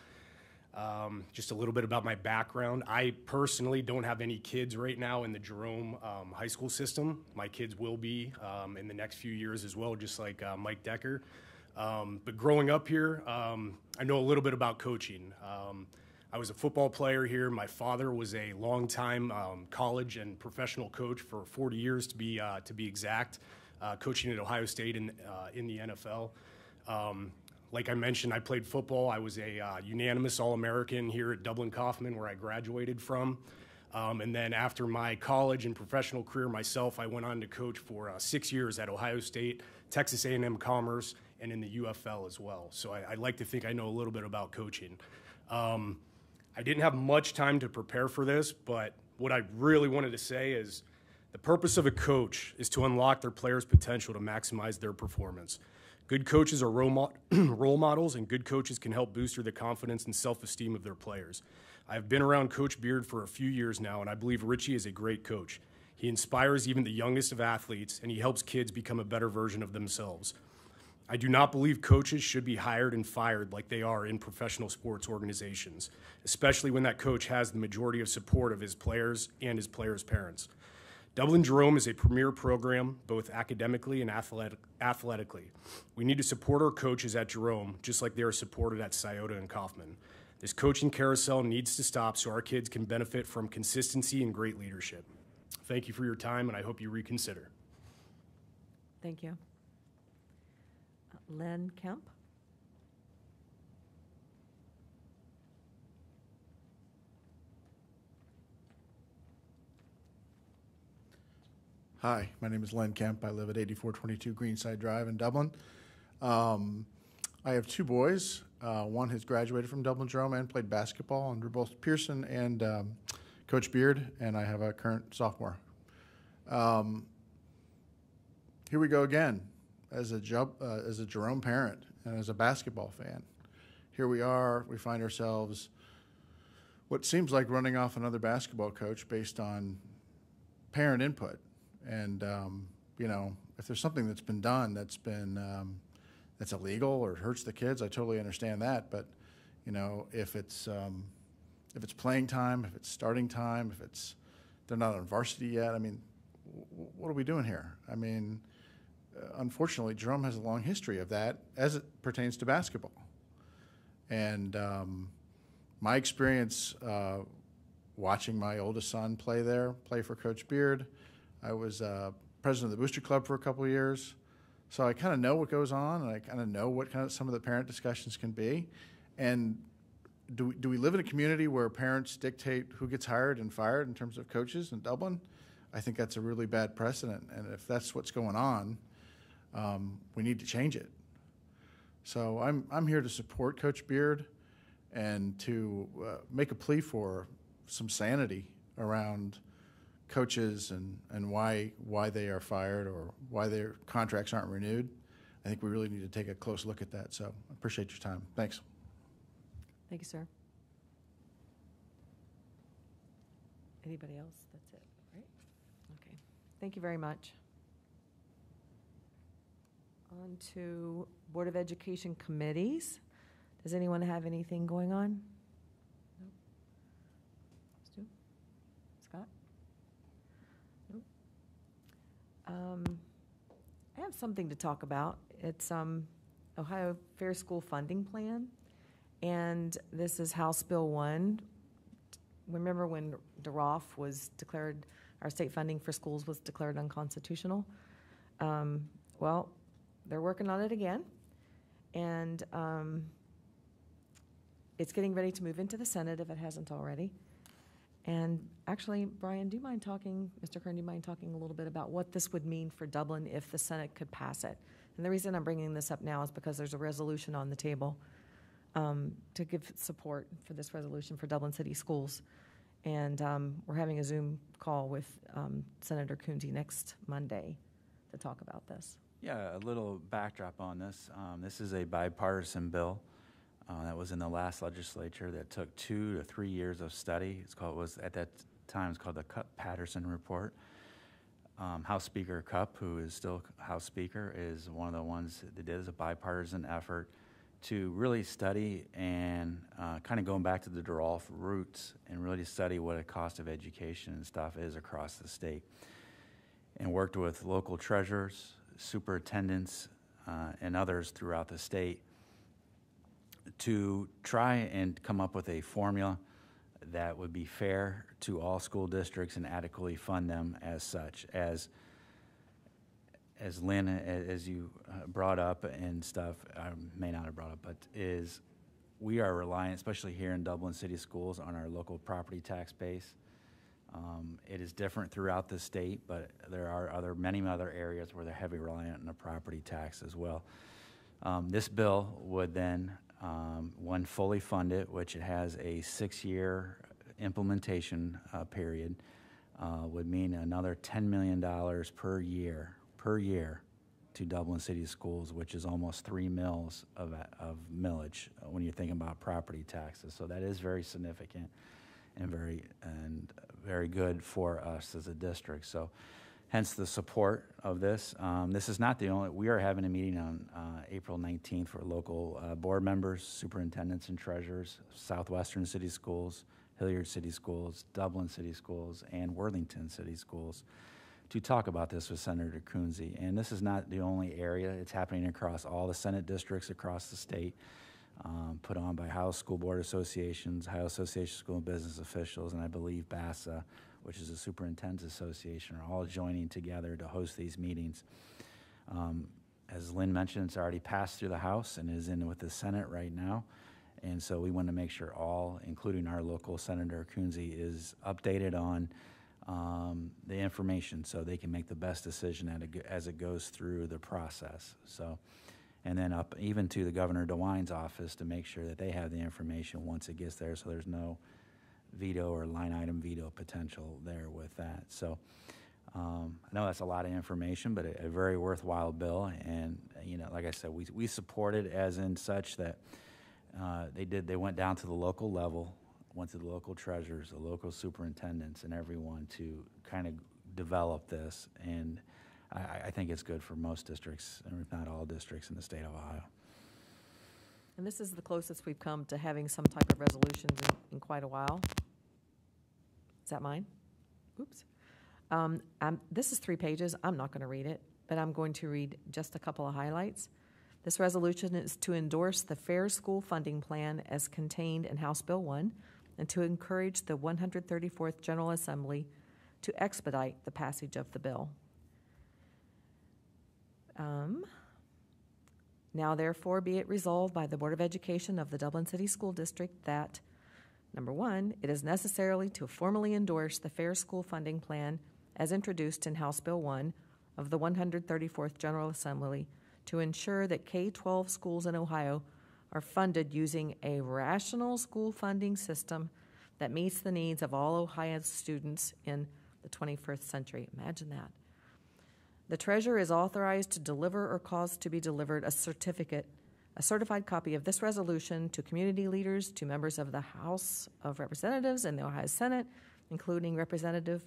Um, just a little bit about my background. I personally don't have any kids right now in the Jerome um, high school system. My kids will be um, in the next few years as well, just like uh, Mike Decker. Um, but growing up here, um, I know a little bit about coaching. Um, I was a football player here. My father was a longtime um, college and professional coach for 40 years, to be uh, to be exact, uh, coaching at Ohio State in uh, in the NFL. Um, like I mentioned, I played football. I was a uh, unanimous All-American here at Dublin Coffman, where I graduated from. Um, and then after my college and professional career myself, I went on to coach for uh, six years at Ohio State, Texas A&M Commerce, and in the UFL as well. So I, I like to think I know a little bit about coaching. Um, I didn't have much time to prepare for this, but what I really wanted to say is the purpose of a coach is to unlock their players' potential to maximize their performance. Good coaches are role, mo- [CLEARS THROAT] role models, and good coaches can help boost the confidence and self esteem of their players. I've been around Coach Beard for a few years now, and I believe Richie is a great coach. He inspires even the youngest of athletes, and he helps kids become a better version of themselves. I do not believe coaches should be hired and fired like they are in professional sports organizations, especially when that coach has the majority of support of his players and his players' parents. Dublin Jerome is a premier program, both academically and athletic, athletically. We need to support our coaches at Jerome, just like they are supported at Scioto and Coffman. This coaching carousel needs to stop so our kids can benefit from consistency and great leadership. Thank you for your time, and I hope you reconsider. Thank you. Len Kemp. Hi, my name is Len Kemp. I live at 8422 Greenside Drive in Dublin. Um, I have two boys. Uh, one has graduated from Dublin Jerome and played basketball under both Pearson and um, Coach Beard, and I have a current sophomore. Um, here we go again as a, job, uh, as a Jerome parent and as a basketball fan. Here we are, we find ourselves what seems like running off another basketball coach based on parent input. And, um, you know, if there's something that's been done that's been, um, that's illegal or hurts the kids, I totally understand that. But, you know, if it's, um, if it's playing time, if it's starting time, if it's, they're not on varsity yet, I mean, what are we doing here? I mean, unfortunately, Jerome has a long history of that as it pertains to basketball. And um, my experience uh, watching my oldest son play there, play for Coach Beard, I was uh, president of the Booster Club for a couple years. So I kind of know what goes on, and I kind of know what kind of some of the parent discussions can be. And do we, do we live in a community where parents dictate who gets hired and fired in terms of coaches in Dublin? I think that's a really bad precedent. And if that's what's going on, um, we need to change it. So I'm, I'm here to support Coach Beard and to uh, make a plea for, some sanity around coaches and, and why why they are fired or why their contracts aren't renewed. I think we really need to take a close look at that. So I appreciate your time. Thanks. Thank you, sir. Anybody else? That's it, right? Okay. Thank you very much. On to Board of Education committees. Does anyone have anything going on? No? Stu? Scott? Nope. Um, I have something to talk about. It's um, Ohio Fair School Funding Plan, and this is House Bill 1. Remember when DeRolph was declared, our state funding for schools was declared unconstitutional? Um, Well, they're working on it again, and um, it's getting ready to move into the Senate if it hasn't already. And actually, Brian, do you mind talking, Mr. Kern, do you mind talking a little bit about what this would mean for Dublin if the Senate could pass it? And the reason I'm bringing this up now is because there's a resolution on the table um, to give support for this resolution for Dublin City Schools. And um, we're having a Zoom call with um, Senator Kunze next Monday to talk about this. Yeah, a little backdrop on this. Um, this is a bipartisan bill uh, that was in the last legislature that took two to three years of study. It's called was at that time it's called the Cupp Patterson Report. Um, House Speaker Cupp, who is still House Speaker, is one of the ones that did a bipartisan effort to really study and uh, kind of going back to the DeRolph roots and really study what a cost of education and stuff is across the state. And worked with local treasurers, superintendents, uh, and others throughout the state to try and come up with a formula that would be fair to all school districts and adequately fund them as such. As as Lynn, as you uh, brought up and stuff, I may not have brought up, but is we are reliant, especially here in Dublin City Schools, on our local property tax base. Um, It is different throughout the state, but there are other, many other areas where they're heavy reliant on the property tax as well. Um, This bill would then, um, fully fund it, which it has a six-year implementation uh, period, uh, would mean another $10 million per year, per year to Dublin City Schools, which is almost three mils of, of millage when you're thinking about property taxes. So that is very significant and very, and very good for us as a district. So hence the support of this. Um, this is not the only, we are having a meeting on uh, April 19th for local uh, board members, superintendents and treasurers, Southwestern City Schools, Hilliard City Schools, Dublin City Schools, and Worthington City Schools to talk about this with Senator Kunze. And this is not the only area. It's happening across all the Senate districts across the state, um, put on by Ohio School Board Associations, Ohio Association of School and Business Officials, and I believe BASA, which is the Superintendent's Association, are all joining together to host these meetings. Um, as Lynn mentioned, it's already passed through the House and is in with the Senate right now. And so we want to make sure all, including our local Senator Kunze, is updated on um, the information so they can make the best decision as it goes through the process. So, and then up even to the Governor DeWine's office to make sure that they have the information once it gets there, so there's no veto or line item veto potential there with that. So. Um, I know that's a lot of information, but a, a very worthwhile bill. And, you know, like I said, we, we support it as in such that uh, they did, they went down to the local level, went to the local treasurers, the local superintendents, and everyone to kind of develop this. And I, I think it's good for most districts, if not all districts in the state of Ohio. And this is the closest we've come to having some type of resolutions in, in quite a while. Is that mine? Oops. Um, this is three pages. I'm not going to read it, but I'm going to read just a couple of highlights. This resolution is to endorse the Fair School Funding Plan as contained in House Bill 1 and to encourage the 134th General Assembly to expedite the passage of the bill. Um, now, therefore, be it resolved by the Board of Education of the Dublin City School District that Number one, it is necessarily to formally endorse the Fair School Funding Plan as introduced in House Bill 1 of the 134th General Assembly to ensure that K 12 schools in Ohio are funded using a rational school funding system that meets the needs of all Ohio students in the 21st century. Imagine that. The treasurer is authorized to deliver or cause to be delivered a certificate, a certified copy of this resolution to community leaders, to members of the House of Representatives and the Ohio Senate, including Representative,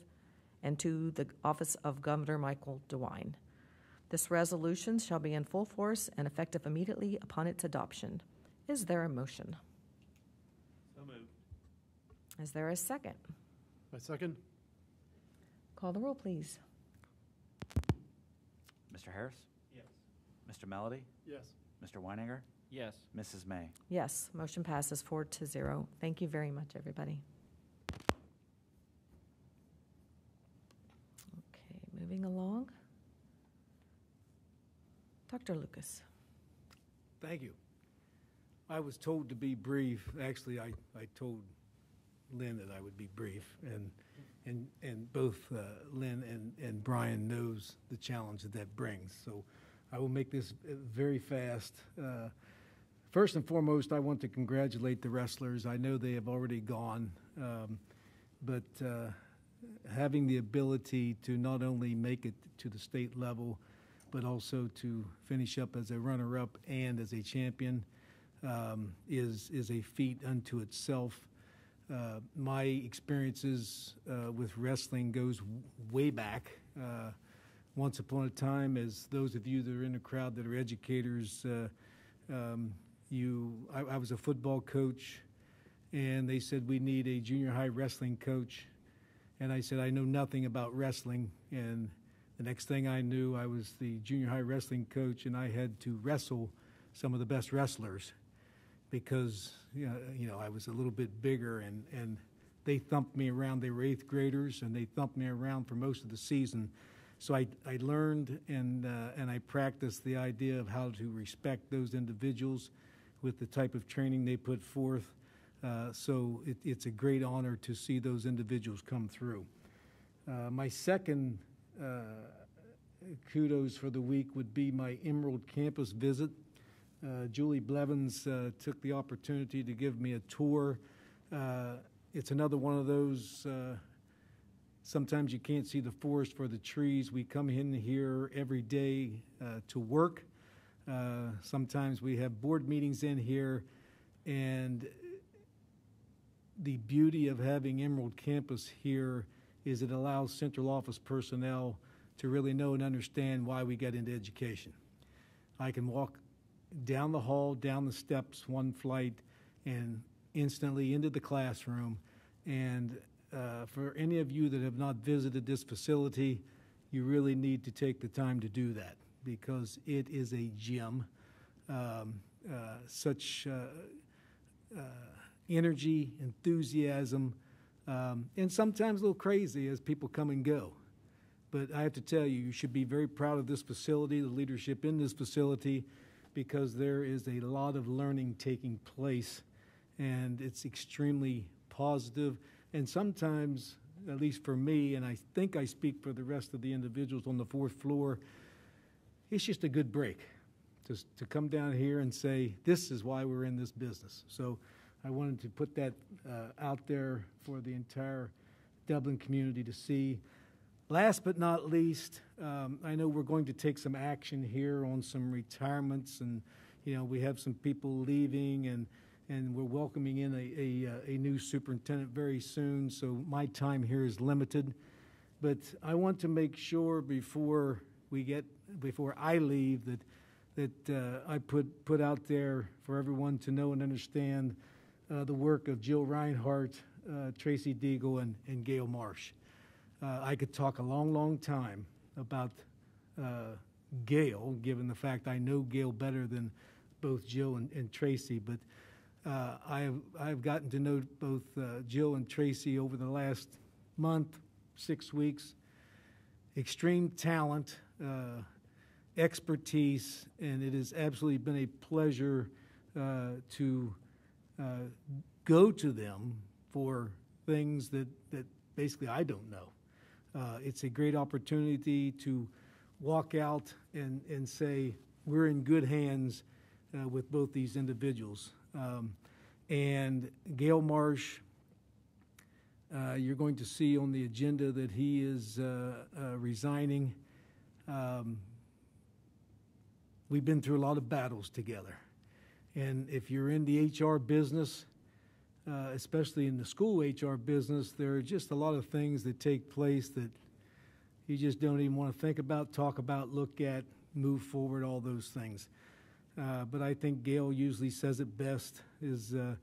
and to the office of Governor Michael DeWine. This resolution shall be in full force and effective immediately upon its adoption. Is there a motion? So moved. Is there a second? A second? Call the roll, please. Mr. Harris? Yes. Mr. Melody? Yes. Mr. Weininger? Yes. Mrs. May? Yes, motion passes four to zero. Thank you very much, everybody. Okay, moving along. Dr. Lucas. Thank you. I was told to be brief. Actually, I, I told Lynn that I would be brief, and and and both uh, Lynn and and Brian knows the challenge that that brings. So, I will make this uh, very fast. Uh, first and foremost, I want to congratulate the wrestlers. I know they have already gone, um, but uh, having the ability to not only make it to the state level, but also to finish up as a runner-up and as a champion um, is is a feat unto itself. Uh, my experiences uh, with wrestling goes way back. Uh, once upon a time, as those of you that are in the crowd that are educators, uh, um, you I, I was a football coach, and they said we need a junior high wrestling coach, and I said I know nothing about wrestling, and the next thing I knew, I was the junior high wrestling coach, and I had to wrestle some of the best wrestlers because you know, you know I was a little bit bigger, and, and they thumped me around. They were eighth graders, and they thumped me around for most of the season. So I, I learned and, uh, and I practiced the idea of how to respect those individuals with the type of training they put forth. Uh, so it, it's a great honor to see those individuals come through. Uh, my second uh, kudos for the week would be my Emerald campus visit. Uh, Julie Blevins uh, took the opportunity to give me a tour. Uh, it's another one of those. Uh, sometimes you can't see the forest for the trees. We come in here every day uh, to work. Uh, sometimes we have board meetings in here, and the beauty of having Emerald Campus here is it allows central office personnel to really know and understand why we get into education. I can walk down the hall, down the steps, one flight, and instantly into the classroom. And uh, for any of you that have not visited this facility, you really need to take the time to do that because it is a gym. Um, uh, such uh, uh energy, enthusiasm, um, and sometimes a little crazy as people come and go. But I have to tell you, you should be very proud of this facility, the leadership in this facility, because there is a lot of learning taking place, and it's extremely positive. And sometimes, at least for me, and I think I speak for the rest of the individuals on the fourth floor, it's just a good break to, to come down here and say, this is why we're in this business. So I wanted to put that uh, out there for the entire Dublin community to see. Last but not least, um, I know we're going to take some action here on some retirements, and you know we have some people leaving, and and we're welcoming in a, a, a new superintendent very soon. So my time here is limited, but I want to make sure before we get before I leave that that uh, I put put out there for everyone to know and understand uh, the work of Jill Reinhardt, uh, Tracy Deagle, and, and Gail Marsh. Uh, I could talk a long, long time about uh, Gail, given the fact I know Gail better than both Jill and, and Tracy, but uh, I have, I've gotten to know both uh, Jill and Tracy over the last month, six weeks. Extreme talent, uh, expertise, and it has absolutely been a pleasure uh, to go to them for things that, that basically I don't know. Uh, it's a great opportunity to walk out and, and say, we're in good hands uh, with both these individuals. Um, and Gail Marsh Uh, You're going to see on the agenda that he is uh, uh, resigning. Um, We've been through a lot of battles together. And if you're in the HR business, uh, especially in the school HR business, there are just a lot of things that take place that you just don't even want to think about, talk about, look at, move forward, all those things. Uh, but I think Gail usually says it best is, uh,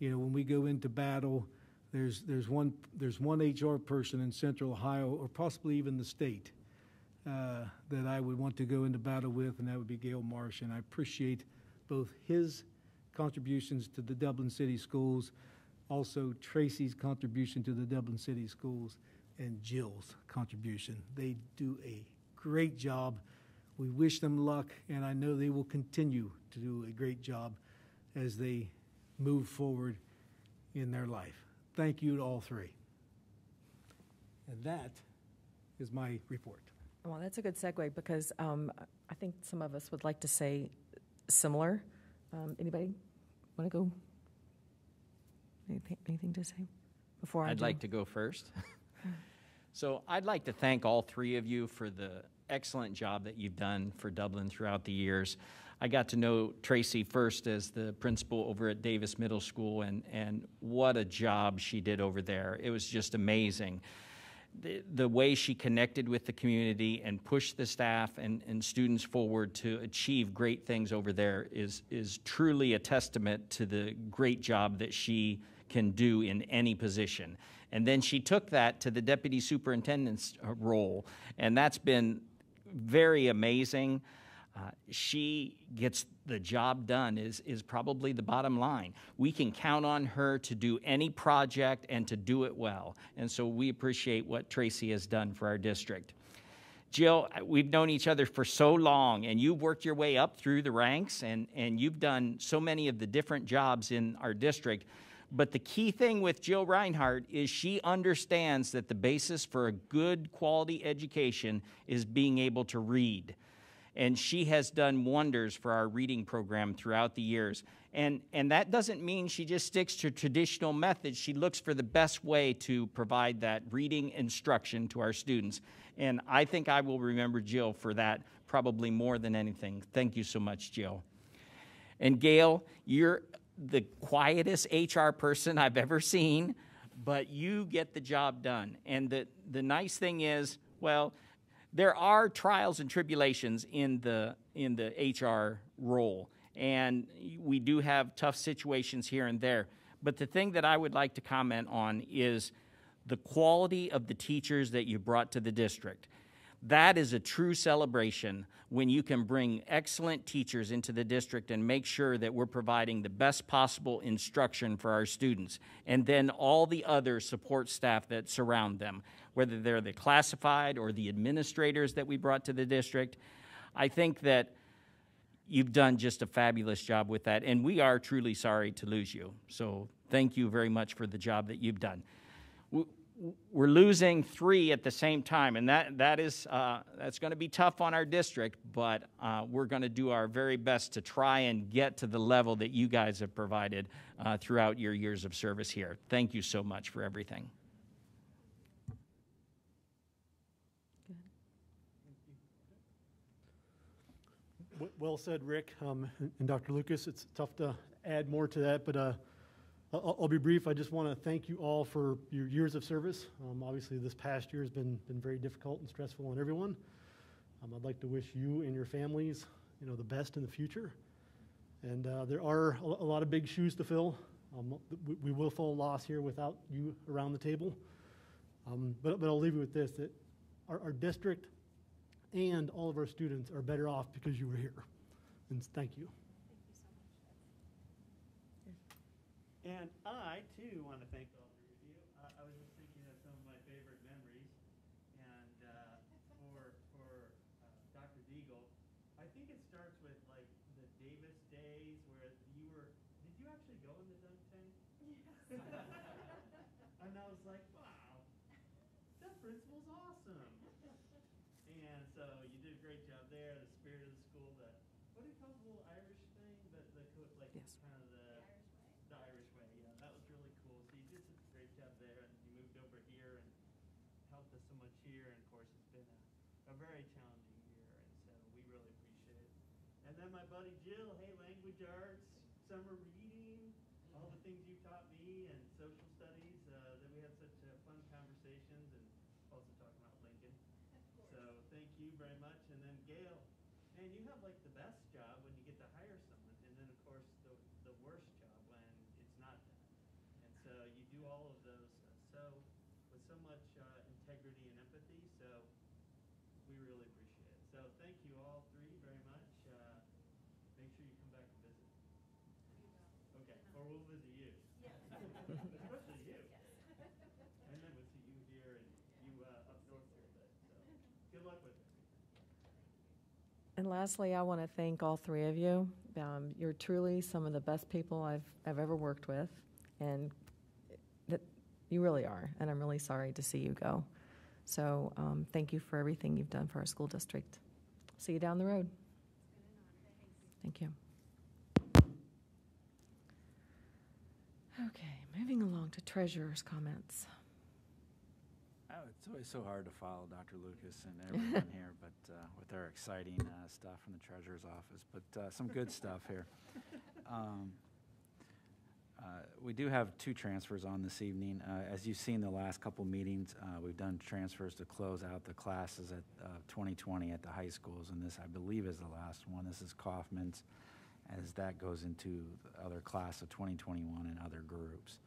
you know, when we go into battle, there's, there's, one, there's one HR person in central Ohio, or possibly even the state, uh, that I would want to go into battle with, and that would be Gail Marsh. And I appreciate both his contributions to the Dublin City Schools, also Tracy's contribution to the Dublin City Schools, and Jill's contribution. They do a great job. We wish them luck, and I know they will continue to do a great job as they move forward in their life. Thank you to all three. And that is my report. Well, that's a good segue because um, I think some of us would like to say similar. Um, Anybody want to go? Anything, anything to say before I I'd do? like to go first. [LAUGHS] So I'd like to thank all three of you for the excellent job that you've done for Dublin throughout the years. I got to know Tracy first as the principal over at Davis Middle School, and, and what a job she did over there. It was just amazing. The, the way she connected with the community and pushed the staff and, and students forward to achieve great things over there is, is truly a testament to the great job that she can do in any position. And then she took that to the deputy superintendent's uh, role, and that's been very amazing. Uh, she gets the job done is, is probably the bottom line. We can count on her to do any project and to do it well. And so we appreciate what Tracy has done for our district. Jill, we've known each other for so long, and you've worked your way up through the ranks, and, and you've done so many of the different jobs in our district. But the key thing with Jill Reinhardt is she understands that the basis for a good quality education is being able to read. And she has done wonders for our reading program throughout the years. And, and that doesn't mean she just sticks to traditional methods. She looks for the best way to provide that reading instruction to our students. And I think I will remember Jill for that probably more than anything. Thank you so much, Jill. And Gail, you're the quietest HR person I've ever seen, but you get the job done. And the, the nice thing is, well, there are trials and tribulations in the, in the HR role, and we do have tough situations here and there. But the thing that I would like to comment on is the quality of the teachers that you brought to the district. That is a true celebration when you can bring excellent teachers into the district and make sure that we're providing the best possible instruction for our students. And then all the other support staff that surround them, whether they're the classified or the administrators that we brought to the district. I think that you've done just a fabulous job with that, and we are truly sorry to lose you. So thank you very much for the job that you've done. We're losing three at the same time, and that, that is uh, that's going to be tough on our district. But uh, we're going to do our very best to try and get to the level that you guys have provided uh, throughout your years of service here. Thank you so much for everything. Well said, Rick um, and Dr. Lucas. It's tough to add more to that, but uh, I'll be brief. I just want to thank you all for your years of service. Um, Obviously, this past year has been, been very difficult and stressful on everyone. Um, I'd like to wish you and your families, you know, the best in the future. And uh, there are a lot of big shoes to fill. Um, we- will a loss here without you around the table. Um, But but I'll leave you with this, that our our district and all of our students are better off because you were here. And thank you. And I too want to thank all three of you. Uh, I was just thinking of some of my favorite memories, and uh, for for uh, Dr. Deagle, I think it starts with like the Davis days where you were. Did you actually go in the dunk tank? and I was like, wow, that principal's awesome. And so you did a great job there. The spirit of the school, the what do you call the little Irish thing? The the co- like Yes. kind of the the Irish way. Yeah, that was really cool. So you did such a great job there, and you moved so much here, and of course, it's been a, a very challenging year, and so we really appreciate it. And then my buddy Jill, hey, language arts, summer reading, all the things you taught me, and social studies, uh, that we had such uh, fun conversations, and also talking about Lincoln. So thank you very much. And then Gail, man, you have like the best job when you get to hire someone, and then of course the the worst job when it's not done. And so you do all of those uh, so with so much uh, integrity and empathy. So we really appreciate it. So thank you all three very much. Uh, make sure you come back and visit. Okay, or we'll visit you. Especially you. And then we'll see you here and you uh, up north a little bit. So good luck with it. And lastly, I want to thank all three of you. Um, you're truly some of the best people I've, I've ever worked with, and that you really are. And I'm really sorry to see you go. So um, thank you for everything you've done for our school district. See you down the road. Thank you. Okay, moving along to treasurer's comments. It's always so hard to follow Dr. Lucas and everyone [LAUGHS] here, but uh, with our exciting uh, stuff from the treasurer's office, but uh, some good stuff here. [LAUGHS] Um, uh, we do have two transfers on this evening. Uh, as you've seen the last couple meetings, uh, we've done transfers to close out the classes at 2020 at the high schools, and this, I believe, is the last one. This is Coffman's, as that goes into the other class of 2021 and other groups.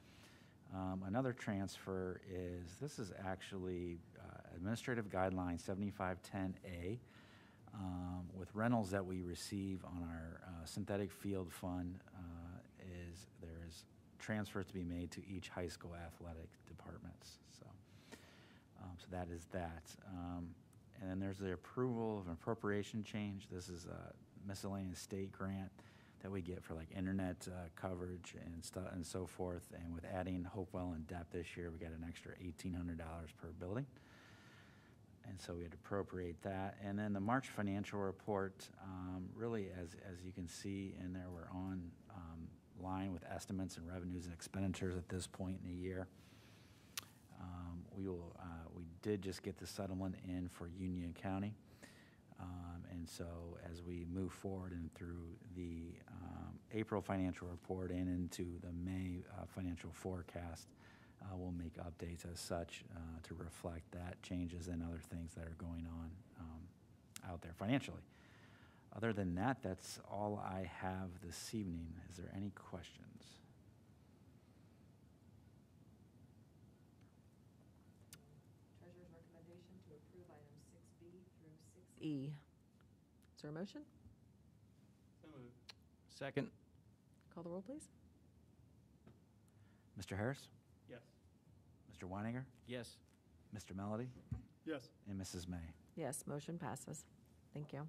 Um, another transfer is this is actually uh, Administrative Guideline 7510A um, with rentals that we receive on our uh, synthetic field fund. Uh, is there is transfers to be made to each high school athletic departments. So, um, so that is that. Um, and then there's the approval of an appropriation change. This is a miscellaneous state grant that we get for like internet uh, coverage and stuff and so forth. And with adding Hopewell and Depp this year, we got an extra $1,800 per building. And so we had to appropriate that. And then the March financial report, um, really, as, as you can see in there, we're on um, line with estimates and revenues and expenditures at this point in the year. Um, we will, uh, we did just get the settlement in for Union County. Um, and so as we move forward and through the um, April financial report and into the May uh, financial forecast, uh, we'll make updates as such uh, to reflect that changes and other things that are going on um, out there financially. Other than that, that's all I have this evening. Is there any questions? Treasurer's recommendation to approve items 6B through 6E. Is there a motion? Second. Call the roll, please. Mr. Harris? Yes. Mr. Weininger? Yes. Mr. Melody? Yes. And Mrs. May? Yes, motion passes. Thank you.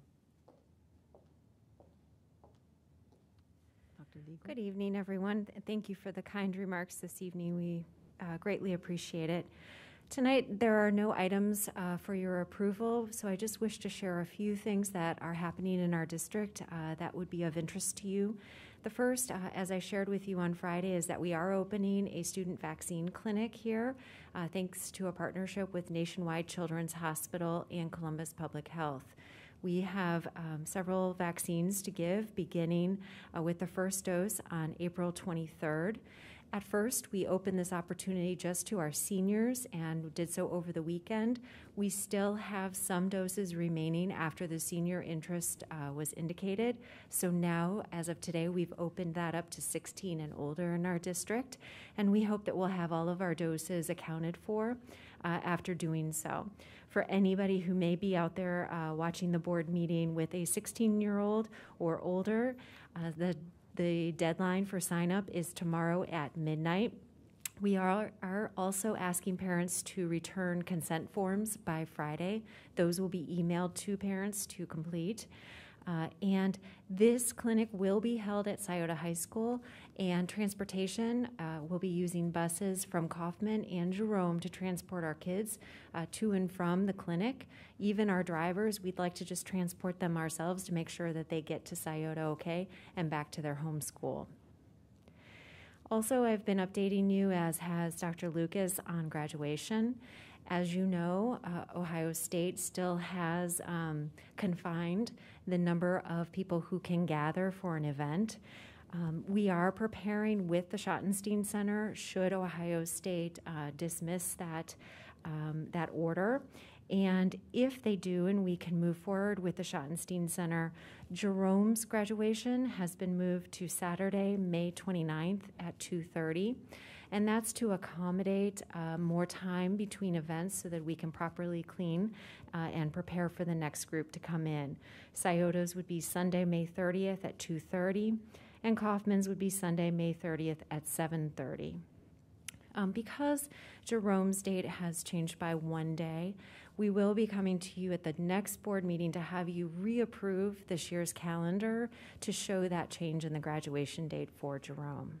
Dr. Deagle? Good evening, everyone. Th- Thank you for the kind remarks this evening. We uh, greatly appreciate it. Tonight, there are no items uh, for your approval, so I just wish to share a few things that are happening in our district uh, that would be of interest to you. The first, uh, as I shared with you on Friday, is that we are opening a student vaccine clinic here, uh, thanks to a partnership with Nationwide Children's Hospital and Columbus Public Health. We have um, several vaccines to give, beginning uh, with the first dose on April 23rd. At first, we opened this opportunity just to our seniors and did so over the weekend. We still have some doses remaining after the senior interest uh, was indicated. So now, as of today, we've opened that up to 16 and older in our district, and we hope that we'll have all of our doses accounted for uh, after doing so. For anybody who may be out there uh, watching the board meeting with a 16 year old or older, uh, the the deadline for sign up is tomorrow at midnight. We are, are also asking parents to return consent forms by Friday. Those will be emailed to parents to complete. Uh, and this clinic will be held at Scioto High School, and transportation uh, will be using buses from Coffman and Jerome to transport our kids uh, to and from the clinic. Even our drivers, we'd like to just transport them ourselves to make sure that they get to Scioto okay and back to their home school. Also, I've been updating you, as has Dr. Lucas, on graduation. As you know, uh, Ohio State still has um, confined the number of people who can gather for an event. Um, we are preparing with the Schottenstein Center should Ohio State uh, dismiss that, um, that order. And if they do, and we can move forward with the Schottenstein Center, Jerome's graduation has been moved to Saturday, May 29th at 2:30, and that's to accommodate uh, more time between events so that we can properly clean uh, and prepare for the next group to come in. Scioto's would be Sunday, May 30th at 2:30, and Coffman's would be Sunday, May 30th at 7:30. Um, because Jerome's date has changed by one day, we will be coming to you at the next board meeting to have you reapprove this year's calendar to show that change in the graduation date for Jerome.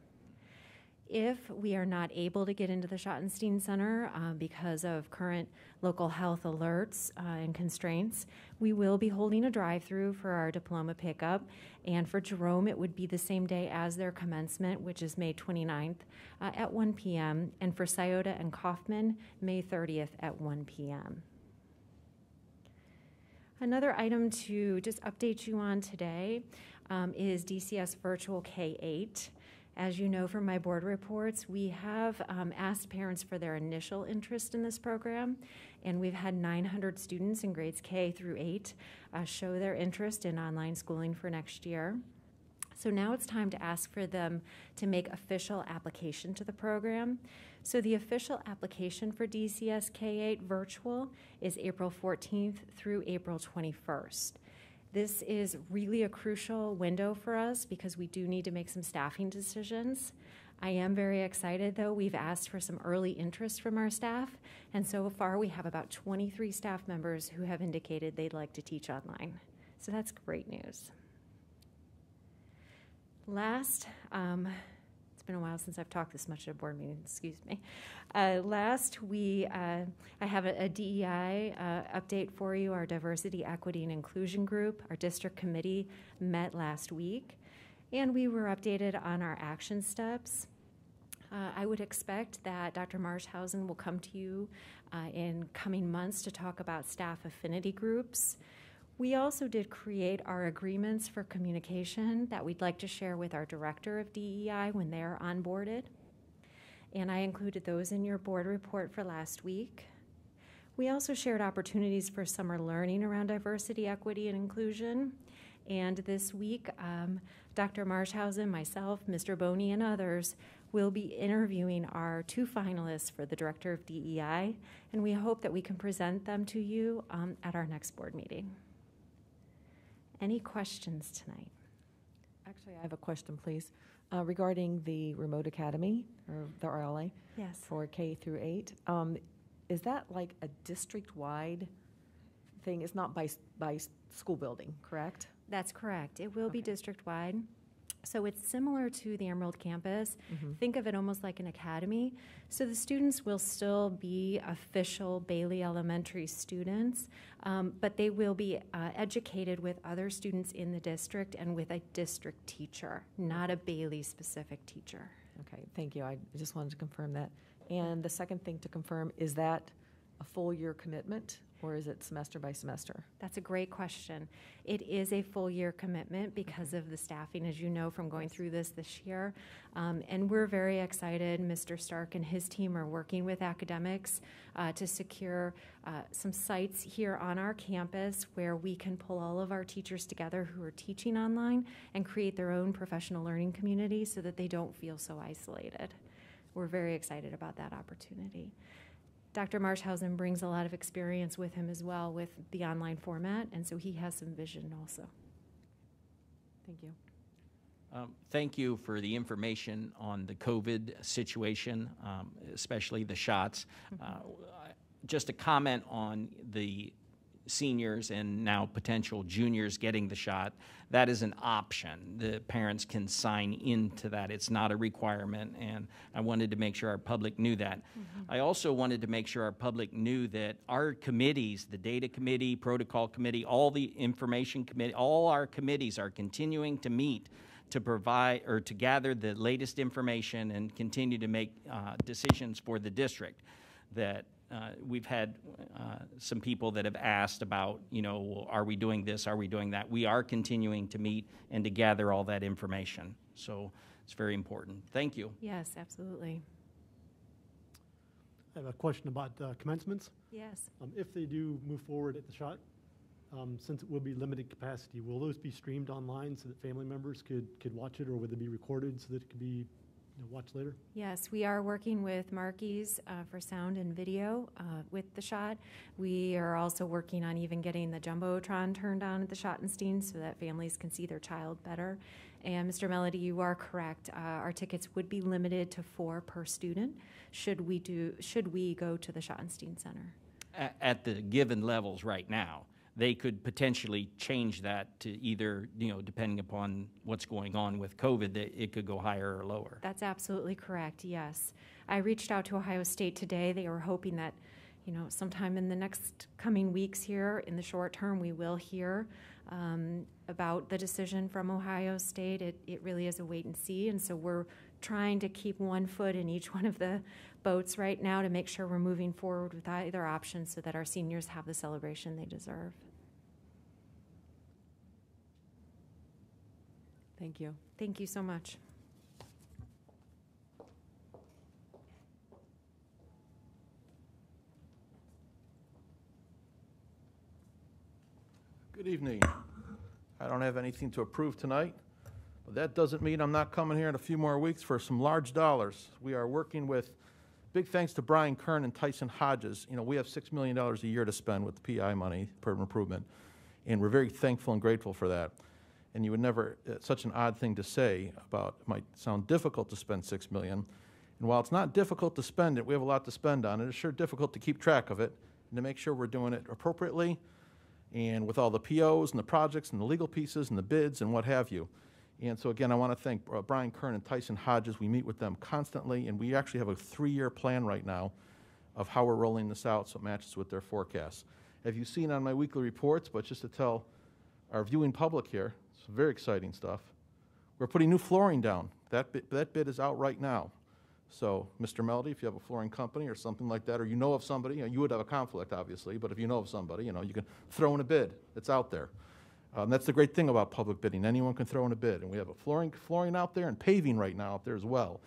If we are not able to get into the Schottenstein Center uh, because of current local health alerts uh, and constraints, we will be holding a drive through for our diploma pickup. And for Jerome, it would be the same day as their commencement, which is May 29th uh, at 1 p.m., and for Scioto and Coffman, May 30th at 1 p.m. Another item to just update you on today um, is DCS Virtual K 8. As you know from my board reports, we have um, asked parents for their initial interest in this program, and we've had 900 students in grades K through 8 uh, show their interest in online schooling for next year. So now it's time to ask for them to make official application to the program. So the official application for DCS K8 virtual is April 14th through April 21st. This is really a crucial window for us because we do need to make some staffing decisions. I am very excited though. We've asked for some early interest from our staff, and so far we have about 23 staff members who have indicated they'd like to teach online. So that's great news. Last, um, been a while since I've talked this much at a board meeting, excuse me. Uh, last, we, uh, I have a, a DEI uh, update for you. Our Diversity, Equity, and Inclusion Group, our district committee, met last week, and we were updated on our action steps. Uh, I would expect that Dr. Marshausen will come to you uh, in coming months to talk about staff affinity groups. We also did create our agreements for communication that we'd like to share with our director of DEI when they're onboarded and I included those in your board report for last week. We also shared opportunities for summer learning around diversity, equity, and inclusion. And this week, um, Dr. Marshhausen, myself, Mr. Boney, and others will be interviewing our two finalists for the Director of DEI, and we hope that we can present them to you um, at our next board meeting. Any questions tonight? Actually, I have a question, please. Uh, regarding the remote academy or the RLA Yes. for K through eight, um, is that like a district-wide thing? It's not by, by school building, correct? That's correct. It will be district-wide. So it's similar to the Emerald campus. Mhm. Think of it almost like an academy. So the students will still be official Bailey Elementary students, um, but they will be uh, educated with other students in the district and with a district teacher, not a Bailey-specific teacher. Okay, thank you. I just wanted to confirm that. And the second thing to confirm, is that a full year commitment or is it semester by semester? That's a great question. It is a full year commitment because of the staffing, as you know from going through this this year. Um, and we're very excited. Mr. Stark and his team are working with academics uh, to secure uh, some sites here on our campus where we can pull all of our teachers together who are teaching online and create their own professional learning community so that they don't feel so isolated. We're very excited about that opportunity. Dr. Marshausen brings a lot of experience with him as well with the online format, and so he has some vision also. Thank you. Um, Thank you for the information on the COVID situation, um, especially the shots. Uh, Just a comment on the seniors and now potential juniors getting the shot. That is an option. The parents can sign into that. It's not a requirement, and I wanted to make sure our public knew that. I also wanted to make sure our public knew that our committees, the data committee, protocol committee, all the information committee, all our committees are continuing to meet to provide or to gather the latest information and continue to make uh, decisions for the district. That uh, we've had uh, some people that have asked about, you know, are we doing this? Are we doing that? We are continuing to meet and to gather all that information. So it's very important. Thank you. Yes, absolutely. I have a question about uh, commencements. Yes. Um, If they do move forward at the Schott, um, since it will be limited capacity, will those be streamed online so that family members could, could watch it, or would they be recorded so that it could be you know, watched later? Yes, we are working with Marquees uh, for sound and video uh, with the Schott. We are also working on even getting the Jumbotron turned on at the Schottenstein so that families can see their child better. And Mr. Melody, you are correct. Uh, our tickets would be limited to four per student should we do should we go to the Schottenstein Center. A- At the given levels right now, they could potentially change that to either, you know, depending upon what's going on with COVID, that it could go higher or lower. That's absolutely correct, yes. I reached out to Ohio State today. They were hoping that, you know, sometime in the next coming weeks here, in the short term, we will hear um, about the decision from Ohio State. It, it really is a wait and see, and so we're trying to keep one foot in each [LAUGHS] one of the boats right now to make sure we're moving forward with either option so that our seniors have the celebration they deserve. Thank you. Thank you so much. Good evening. I don't have anything to approve tonight, but that doesn't mean I'm not coming here in a few more weeks for some large dollars. We are working with, big thanks to Brian Kern and Tyson Hodges. You know, we have $6 million a year to spend with the PI money, per improvement, and we're very thankful and grateful for that. And you would never, it's such an odd thing to say about, it might sound difficult to spend 6 million. And while it's not difficult to spend it, we have a lot to spend on it. It's sure difficult to keep track of it and to make sure we're doing it appropriately and with all the POs and the projects and the legal pieces and the bids and what have you. And so again, I want to thank uh, Brian Kern and Tyson Hodges. We meet with them constantly, and we actually have a three-year plan right now of how we're rolling this out so it matches with their forecasts. Have you seen on my weekly reports, but just to tell our viewing public here, very exciting stuff. We're putting new flooring down. That bid, that bid is out right now. So, Mr. Melody, if you have a flooring company or something like that, or you know of somebody, you, know, you would have a conflict, obviously, but if you know of somebody, you know, you can throw in a bid. It's out there. Um, that's the great thing about public bidding. Anyone can throw in a bid. And we have a flooring, flooring out there and paving right now out there as well.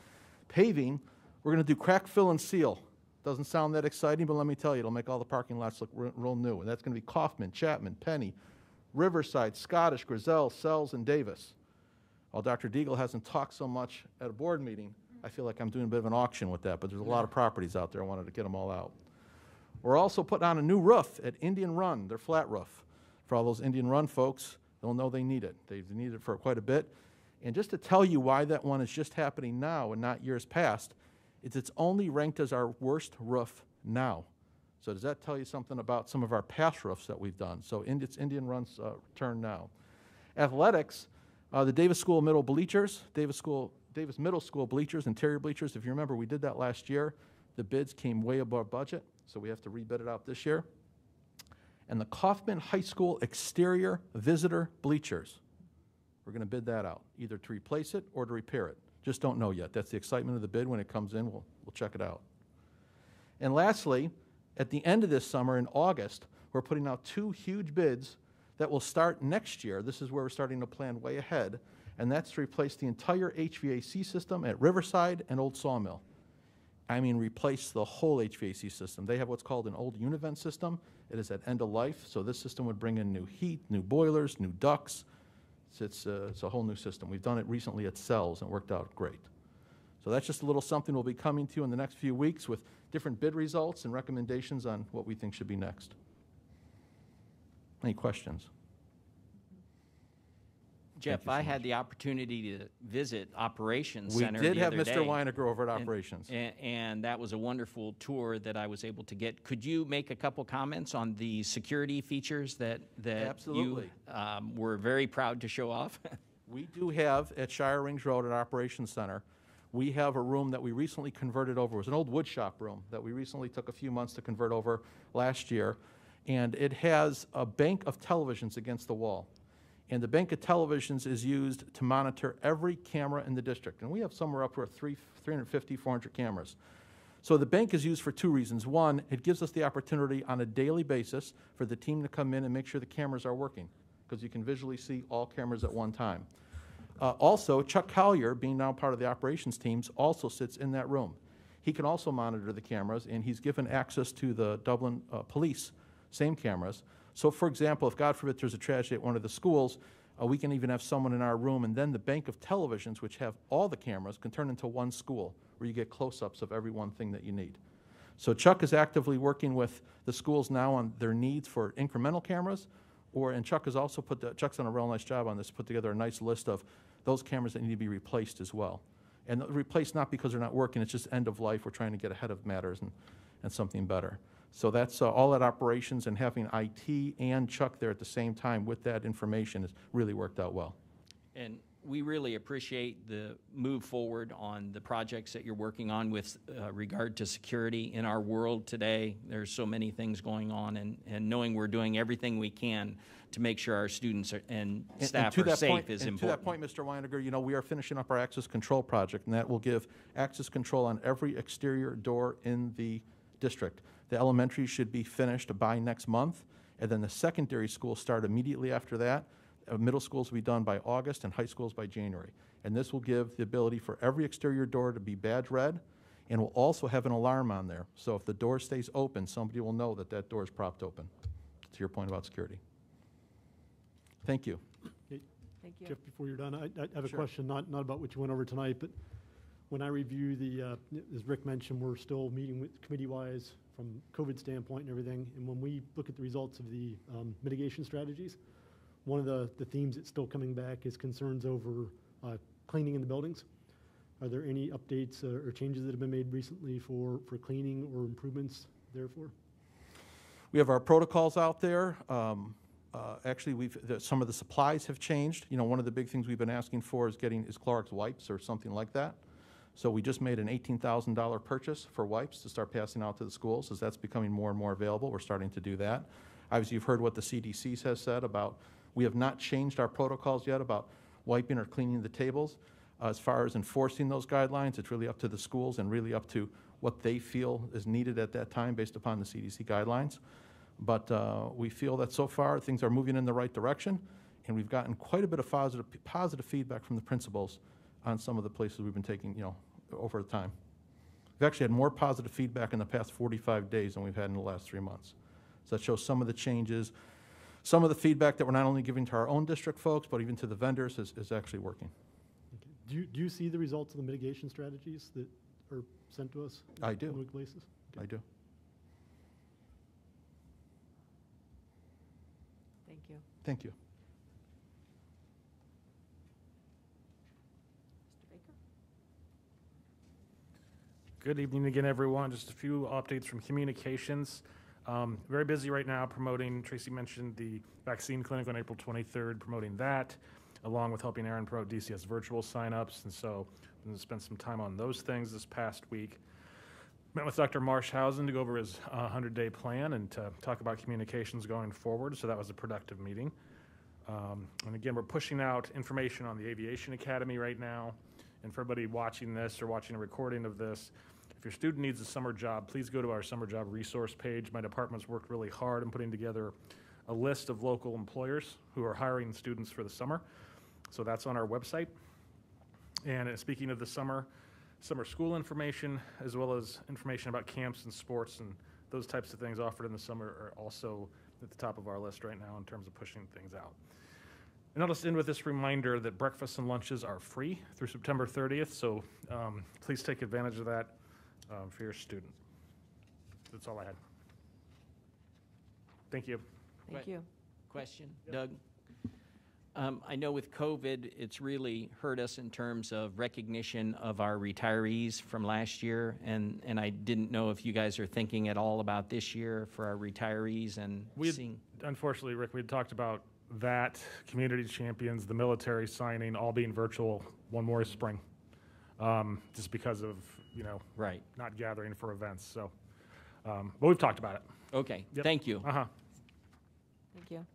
Paving, we're going to do crack, fill, and seal. Doesn't sound that exciting, but let me tell you, it'll make all the parking lots look real new. And that's going to be Coffman, Chapman, Pinney, Riverside, Scottish, Grizzell, Sells, and Davis. While Dr. Deagle hasn't talked so much at a board meeting, I feel like I'm doing a bit of an auction with that, but there's a lot of properties out there. I wanted to get them all out. We're also putting on a new roof at Indian Run, their flat roof. For all those Indian Run folks, they'll know they need it. They've needed it for quite a bit. And just to tell you why that one is just happening now and not years past, is it's only ranked as our worst roof now. So does that tell you something about some of our past roofs that we've done? So it's Indian Run's uh, turn now. Athletics, uh, the Davis School Middle bleachers, Davis School, Davis Middle School bleachers, interior bleachers. If you remember, we did that last year. The bids came way above budget, so we have to rebid it out this year. And the Coffman High School exterior visitor bleachers. We're going to bid that out, either to replace it or to repair it. Just don't know yet. That's the excitement of the bid. When it comes in, we'll, we'll check it out. And lastly, at the end of this summer in August, we're putting out two huge bids that will start next year. This is where we're starting to plan way ahead, and that's to replace the entire HVAC system at Riverside and Old Sawmill. I mean, replace the whole HVAC system. They have what's called an old univent system. It is at end of life, so this system would bring in new heat, new boilers, new ducts. It's, it's, uh, it's a whole new system. We've done it recently at Sells and it worked out great. So that's just a little something we'll be coming to in the next few weeks with different bid results and recommendations on what we think should be next. Any questions? Jeff, I had the opportunity to visit Operations We Center did the have Mr. day, Weinecker over at Operations. And, and that was a wonderful tour that I was able to get. Could you make a couple comments on the security features that, that Absolutely. you um, were very proud to show off? [LAUGHS] We do have at Shier Rings Road at Operations Center, we have a room that we recently converted over. It was an old wood shop room that we recently took a few months to convert over last year. And it has a bank of televisions against the wall. And the bank of televisions is used to monitor every camera in the district. And we have somewhere up to three, 350, 400 cameras. So the bank is used for two reasons. One, it gives us the opportunity on a daily basis for the team to come in and make sure the cameras are working, because you can visually see all cameras at one time. Uh, also, Chuck Collier, being now part of the operations teams, also sits in that room. He can also monitor the cameras, and he's given access to the Dublin uh, police, same cameras. So, for example, if God forbid there's a tragedy at one of the schools, uh, we can even have someone in our room, and then the bank of televisions, which have all the cameras, can turn into one school where you get close ups of every one thing that you need. So, Chuck is actively working with the schools now on their needs for incremental cameras, or, and Chuck has also put, the, Chuck's done a real nice job on this, put together a nice list of those cameras that need to be replaced as well. And replaced not because they're not working, it's just end of life. We're trying to get ahead of matters and, and something better. So that's uh, all that operations and having IT and Chuck there at the same time with that information has really worked out well. And we really appreciate the move forward on the projects that you're working on with uh, regard to security in our world today. There's so many things going on, and, and knowing we're doing everything we can to make sure our students are, and staff and are safe point- is important. To that point, Mr. Weininger, you know, we are finishing up our access control project, and that will give access control on every exterior door in the district. The elementary should be finished by next month, and then the secondary schools start immediately after that. Uh, Middle schools will be done by August, and high schools by January. And this will give the ability for every exterior door to be badge red, and will also have an alarm on there. So if the door stays open, somebody will know that that door is propped open, to your point about security. Thank you. Hey, Thank you. Jeff, before you're done, I, I have a Sure. question, not, not about what you went over tonight, but when I review the, uh, as Rick mentioned, we're still meeting with committee-wise from COVID standpoint and everything, and when we look at the results of the um, mitigation strategies, one of the, the themes that's still coming back is concerns over uh, cleaning in the buildings. Are there any updates uh, or changes that have been made recently for, for cleaning or improvements therefore? We have our protocols out there. Um, uh, Actually, we've, the- some of the supplies have changed. You know, one of the big things we've been asking for is getting, is Clorox wipes or something like that. So we just made an $18,000 purchase for wipes to start passing out to the schools. As that's becoming more and more available, we're starting to do that. Obviously, you've heard what the CDC has said about, we have not changed our protocols yet about wiping or cleaning the tables. Uh, As far as enforcing those guidelines, it's really up to the schools and really up to what they feel is needed at that time based upon the CDC guidelines. But uh, we feel that so far, things are moving in the right direction, and we've gotten quite a bit of positive, positive feedback from the principals on some of the places we've been taking, you know, over time. We've actually had more positive feedback in the past 45 days than we've had in the last three months. So that shows some of the changes, some of the feedback that we're not only giving to our own district folks, but even to the vendors is, is actually working. Okay. Do you, do you see the results of the mitigation strategies that are sent to us? I do. Weekly basis? I do. Thank you. Mr. Baker? Good evening again, everyone. Just a few updates from communications. Um, very busy right now promoting, Tracy mentioned the vaccine clinic on April 23rd, promoting that, along with helping Aaron promote DCS virtual signups. And so I'm going to spend some time on those things this past week. Met with Dr. Marshhausen to go over his 100 day plan and to talk about communications going forward. So that was a productive meeting. Um, and again, we're pushing out information on the Aviation Academy right now. And for everybody watching this or watching a recording of this, if your student needs a summer job, please go to our summer job resource page. My department's worked really hard in putting together a list of local employers who are hiring students for the summer. So that's on our website. And uh, speaking of the summer, summer school information, as well as information about camps and sports and those types of things offered in the summer are also at the top of our list right now in terms of pushing things out. And I'll just end with this reminder that breakfasts and lunches are free through September 30th, so um, please take advantage of that um, for your student. That's all I had. Thank you. Thank Que- you. Question, Doug? Um, I know with COVID, it's really hurt us in terms of recognition of our retirees from last year, and, and I didn't know if you guys are thinking at all about this year for our retirees and We had- seeing. unfortunately, Rick, we had talked about that, community champions, the military signing, all being virtual one more spring, um, just because of you know right not gathering for events. So, um, but we've talked about it. Okay, Yep. thank you. Uh huh. Thank you.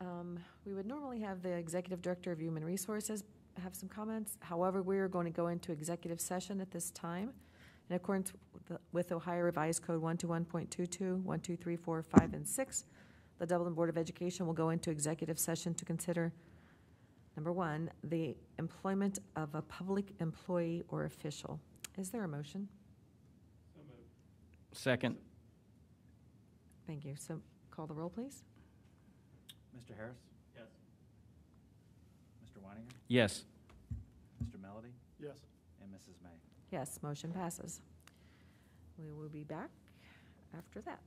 Um, We would normally have the Executive Director of Human Resources have some comments. However, we are going to go into executive session at this time. In accordance with the- with Ohio Revised Code 121.22, 123, 5, and 6, the Dublin Board of Education will go into executive session to consider, number one, the employment of a public employee or official. Is there a motion? Second. Thank you. So call the roll, please. Mr. Harris? Yes. Mr. Weininger? Yes. Mr. Melody? Yes. And Mrs. May? Yes, motion passes. We will be back after that.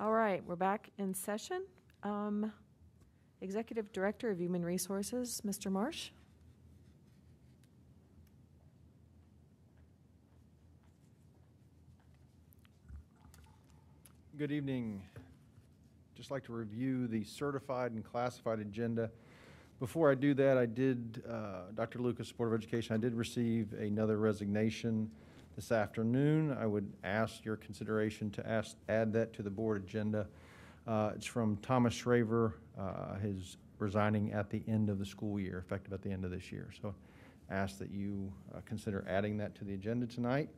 All right, we're back in session. Um, Executive Director of Human Resources, Mr. Marsh. Good evening. Just like to review the certified and classified agenda. Before I do that, I did, uh, Dr. Lucas, Board of Education, I did receive another resignation this afternoon. I would ask your consideration to ask, add that to the board agenda. Uh, It's from Thomas Shraver, uh, his resigning at the end of the school year, effective at the end of this year. So ask that you uh, consider adding that to the agenda tonight.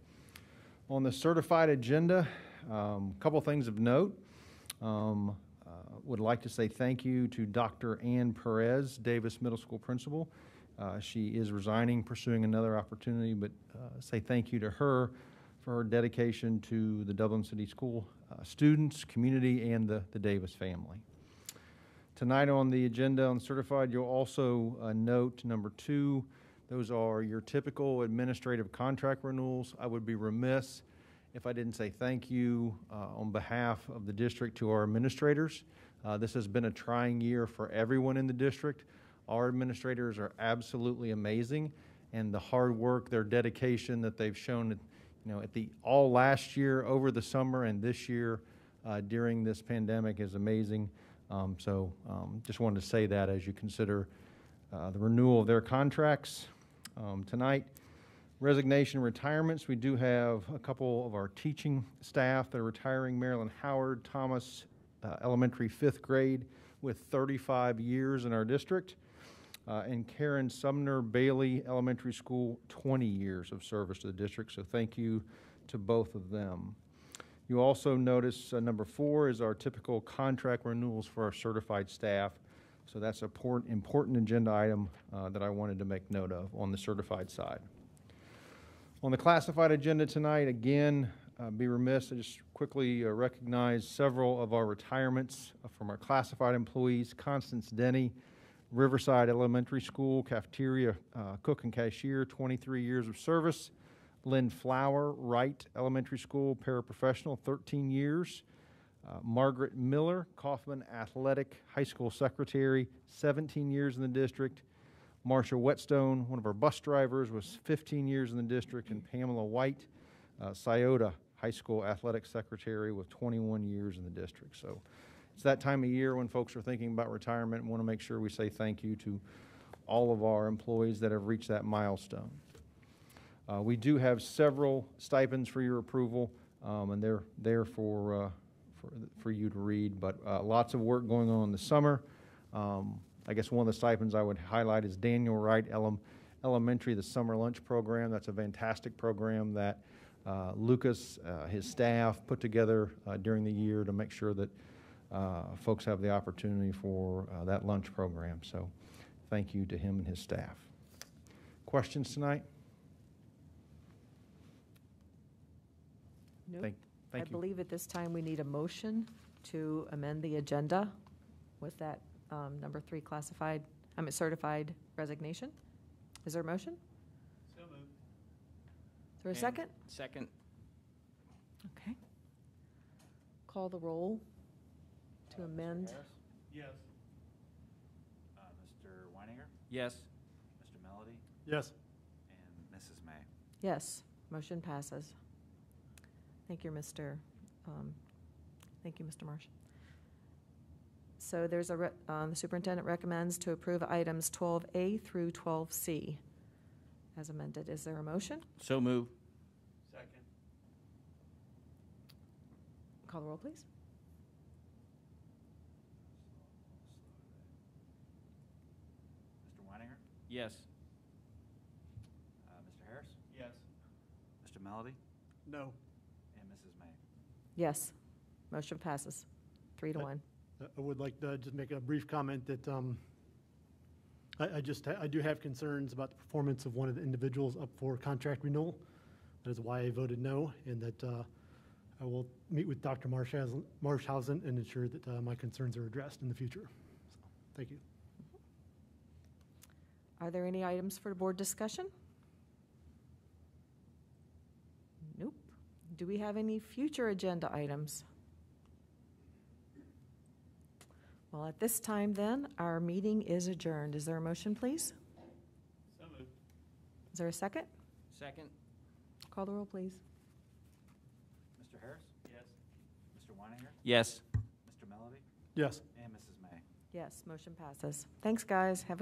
On the certified agenda, a um, couple things of note. Um, uh, Would like to say thank you to Dr. Ann Perez, Davis Middle School principal. Uh, She is resigning, pursuing another opportunity, but uh, say thank you to her for her dedication to the Dublin City School uh, students, community, and the the Davis family. Tonight on the agenda on certified, you'll also uh, note number two, those are your typical administrative contract renewals. I would be remiss if I didn't say thank you uh, on behalf of the district to our administrators. Uh, This has been a trying year for everyone in the district. Our administrators are absolutely amazing, and the hard work, their dedication that they've shown, you know, at the, all last year, over the summer, and this year uh, during this pandemic is amazing. Um, So um, just wanted to say that as you consider uh, the renewal of their contracts um, tonight. Resignation retirements, we do have a couple of our teaching staff that are retiring. Marilyn Howard, Thomas uh, Elementary fifth grade with 35 years in our district. Uh, and Karen Sumner Bailey Elementary School, 20 years of service to the district. So thank you to both of them. You also notice uh, number four is our typical contract renewals for our certified staff. So that's an important, agenda item uh, that I wanted to make note of on the certified side. On the classified agenda tonight, again, uh, be remiss to just quickly uh, recognize several of our retirements uh, from our classified employees. Constance Denny, Riverside Elementary School, cafeteria uh, cook and cashier, 23 years of service. Lynn Flower, Wright Elementary School, paraprofessional, 13 years. Uh, Margaret Miller, Coffman Athletic High School Secretary, 17 years in the district. Marsha Whetstone, one of our bus drivers, was 15 years in the district, and Pamela White, uh, High School Athletic Secretary, with 21 years in the district. So it's that time of year when folks are thinking about retirement and want to make sure we say thank you to all of our employees that have reached that milestone. Uh, we do have several stipends for your approval, um, and they're there for, uh, for, for you to read, but uh, lots of work going on in the summer. Um, I guess one of the stipends I would highlight is Daniel Wright Ele- Elementary, the summer lunch program. That's a fantastic program that uh, Lucas, uh, his staff, put together uh, during the year to make sure that folks have the opportunity for uh, that lunch program. So thank you to him and his staff. Questions tonight? Nope. Thank, thank I you. believe at this time we need a motion to amend the agenda with that um, number three classified, I mean certified resignation. Is there a motion? So moved. Is there a And second? Second. Okay. Call the roll to amend. Yes. Uh, Mr. Weininger? Yes. Mr. Melody? Yes. And Mrs. May? Yes, motion passes. Thank you, Mr., um, thank you, Mr. Marsh. So there's a, re- um, the superintendent recommends to approve items 12A through 12C as amended. Is there a motion? So move. Second. Call the roll, please. Mr. Weininger? Yes. Uh, Mr. Harris? Yes. Mr. Melody? No. And Mrs. May? Yes, motion passes, three to Uh, one. Uh, I would like to just make a brief comment that um, I I just, I do have concerns about the performance of one of the individuals up for contract renewal. That is why I voted no, and that uh, I will meet with Dr. Marshhausen Marshhausen and ensure that uh, my concerns are addressed in the future. So, Thank you. Are there any items for board discussion? Nope. Do we have any future agenda items? Well, at this time then, our meeting is adjourned. Is there a motion, please? So moved. Is there a second? Second? Call the roll, please. Mr. Harris? Yes. Mr. Weininger? Yes. Mr. Melody? Yes. And Mrs. May? Yes, motion passes. Thanks, guys. Have a good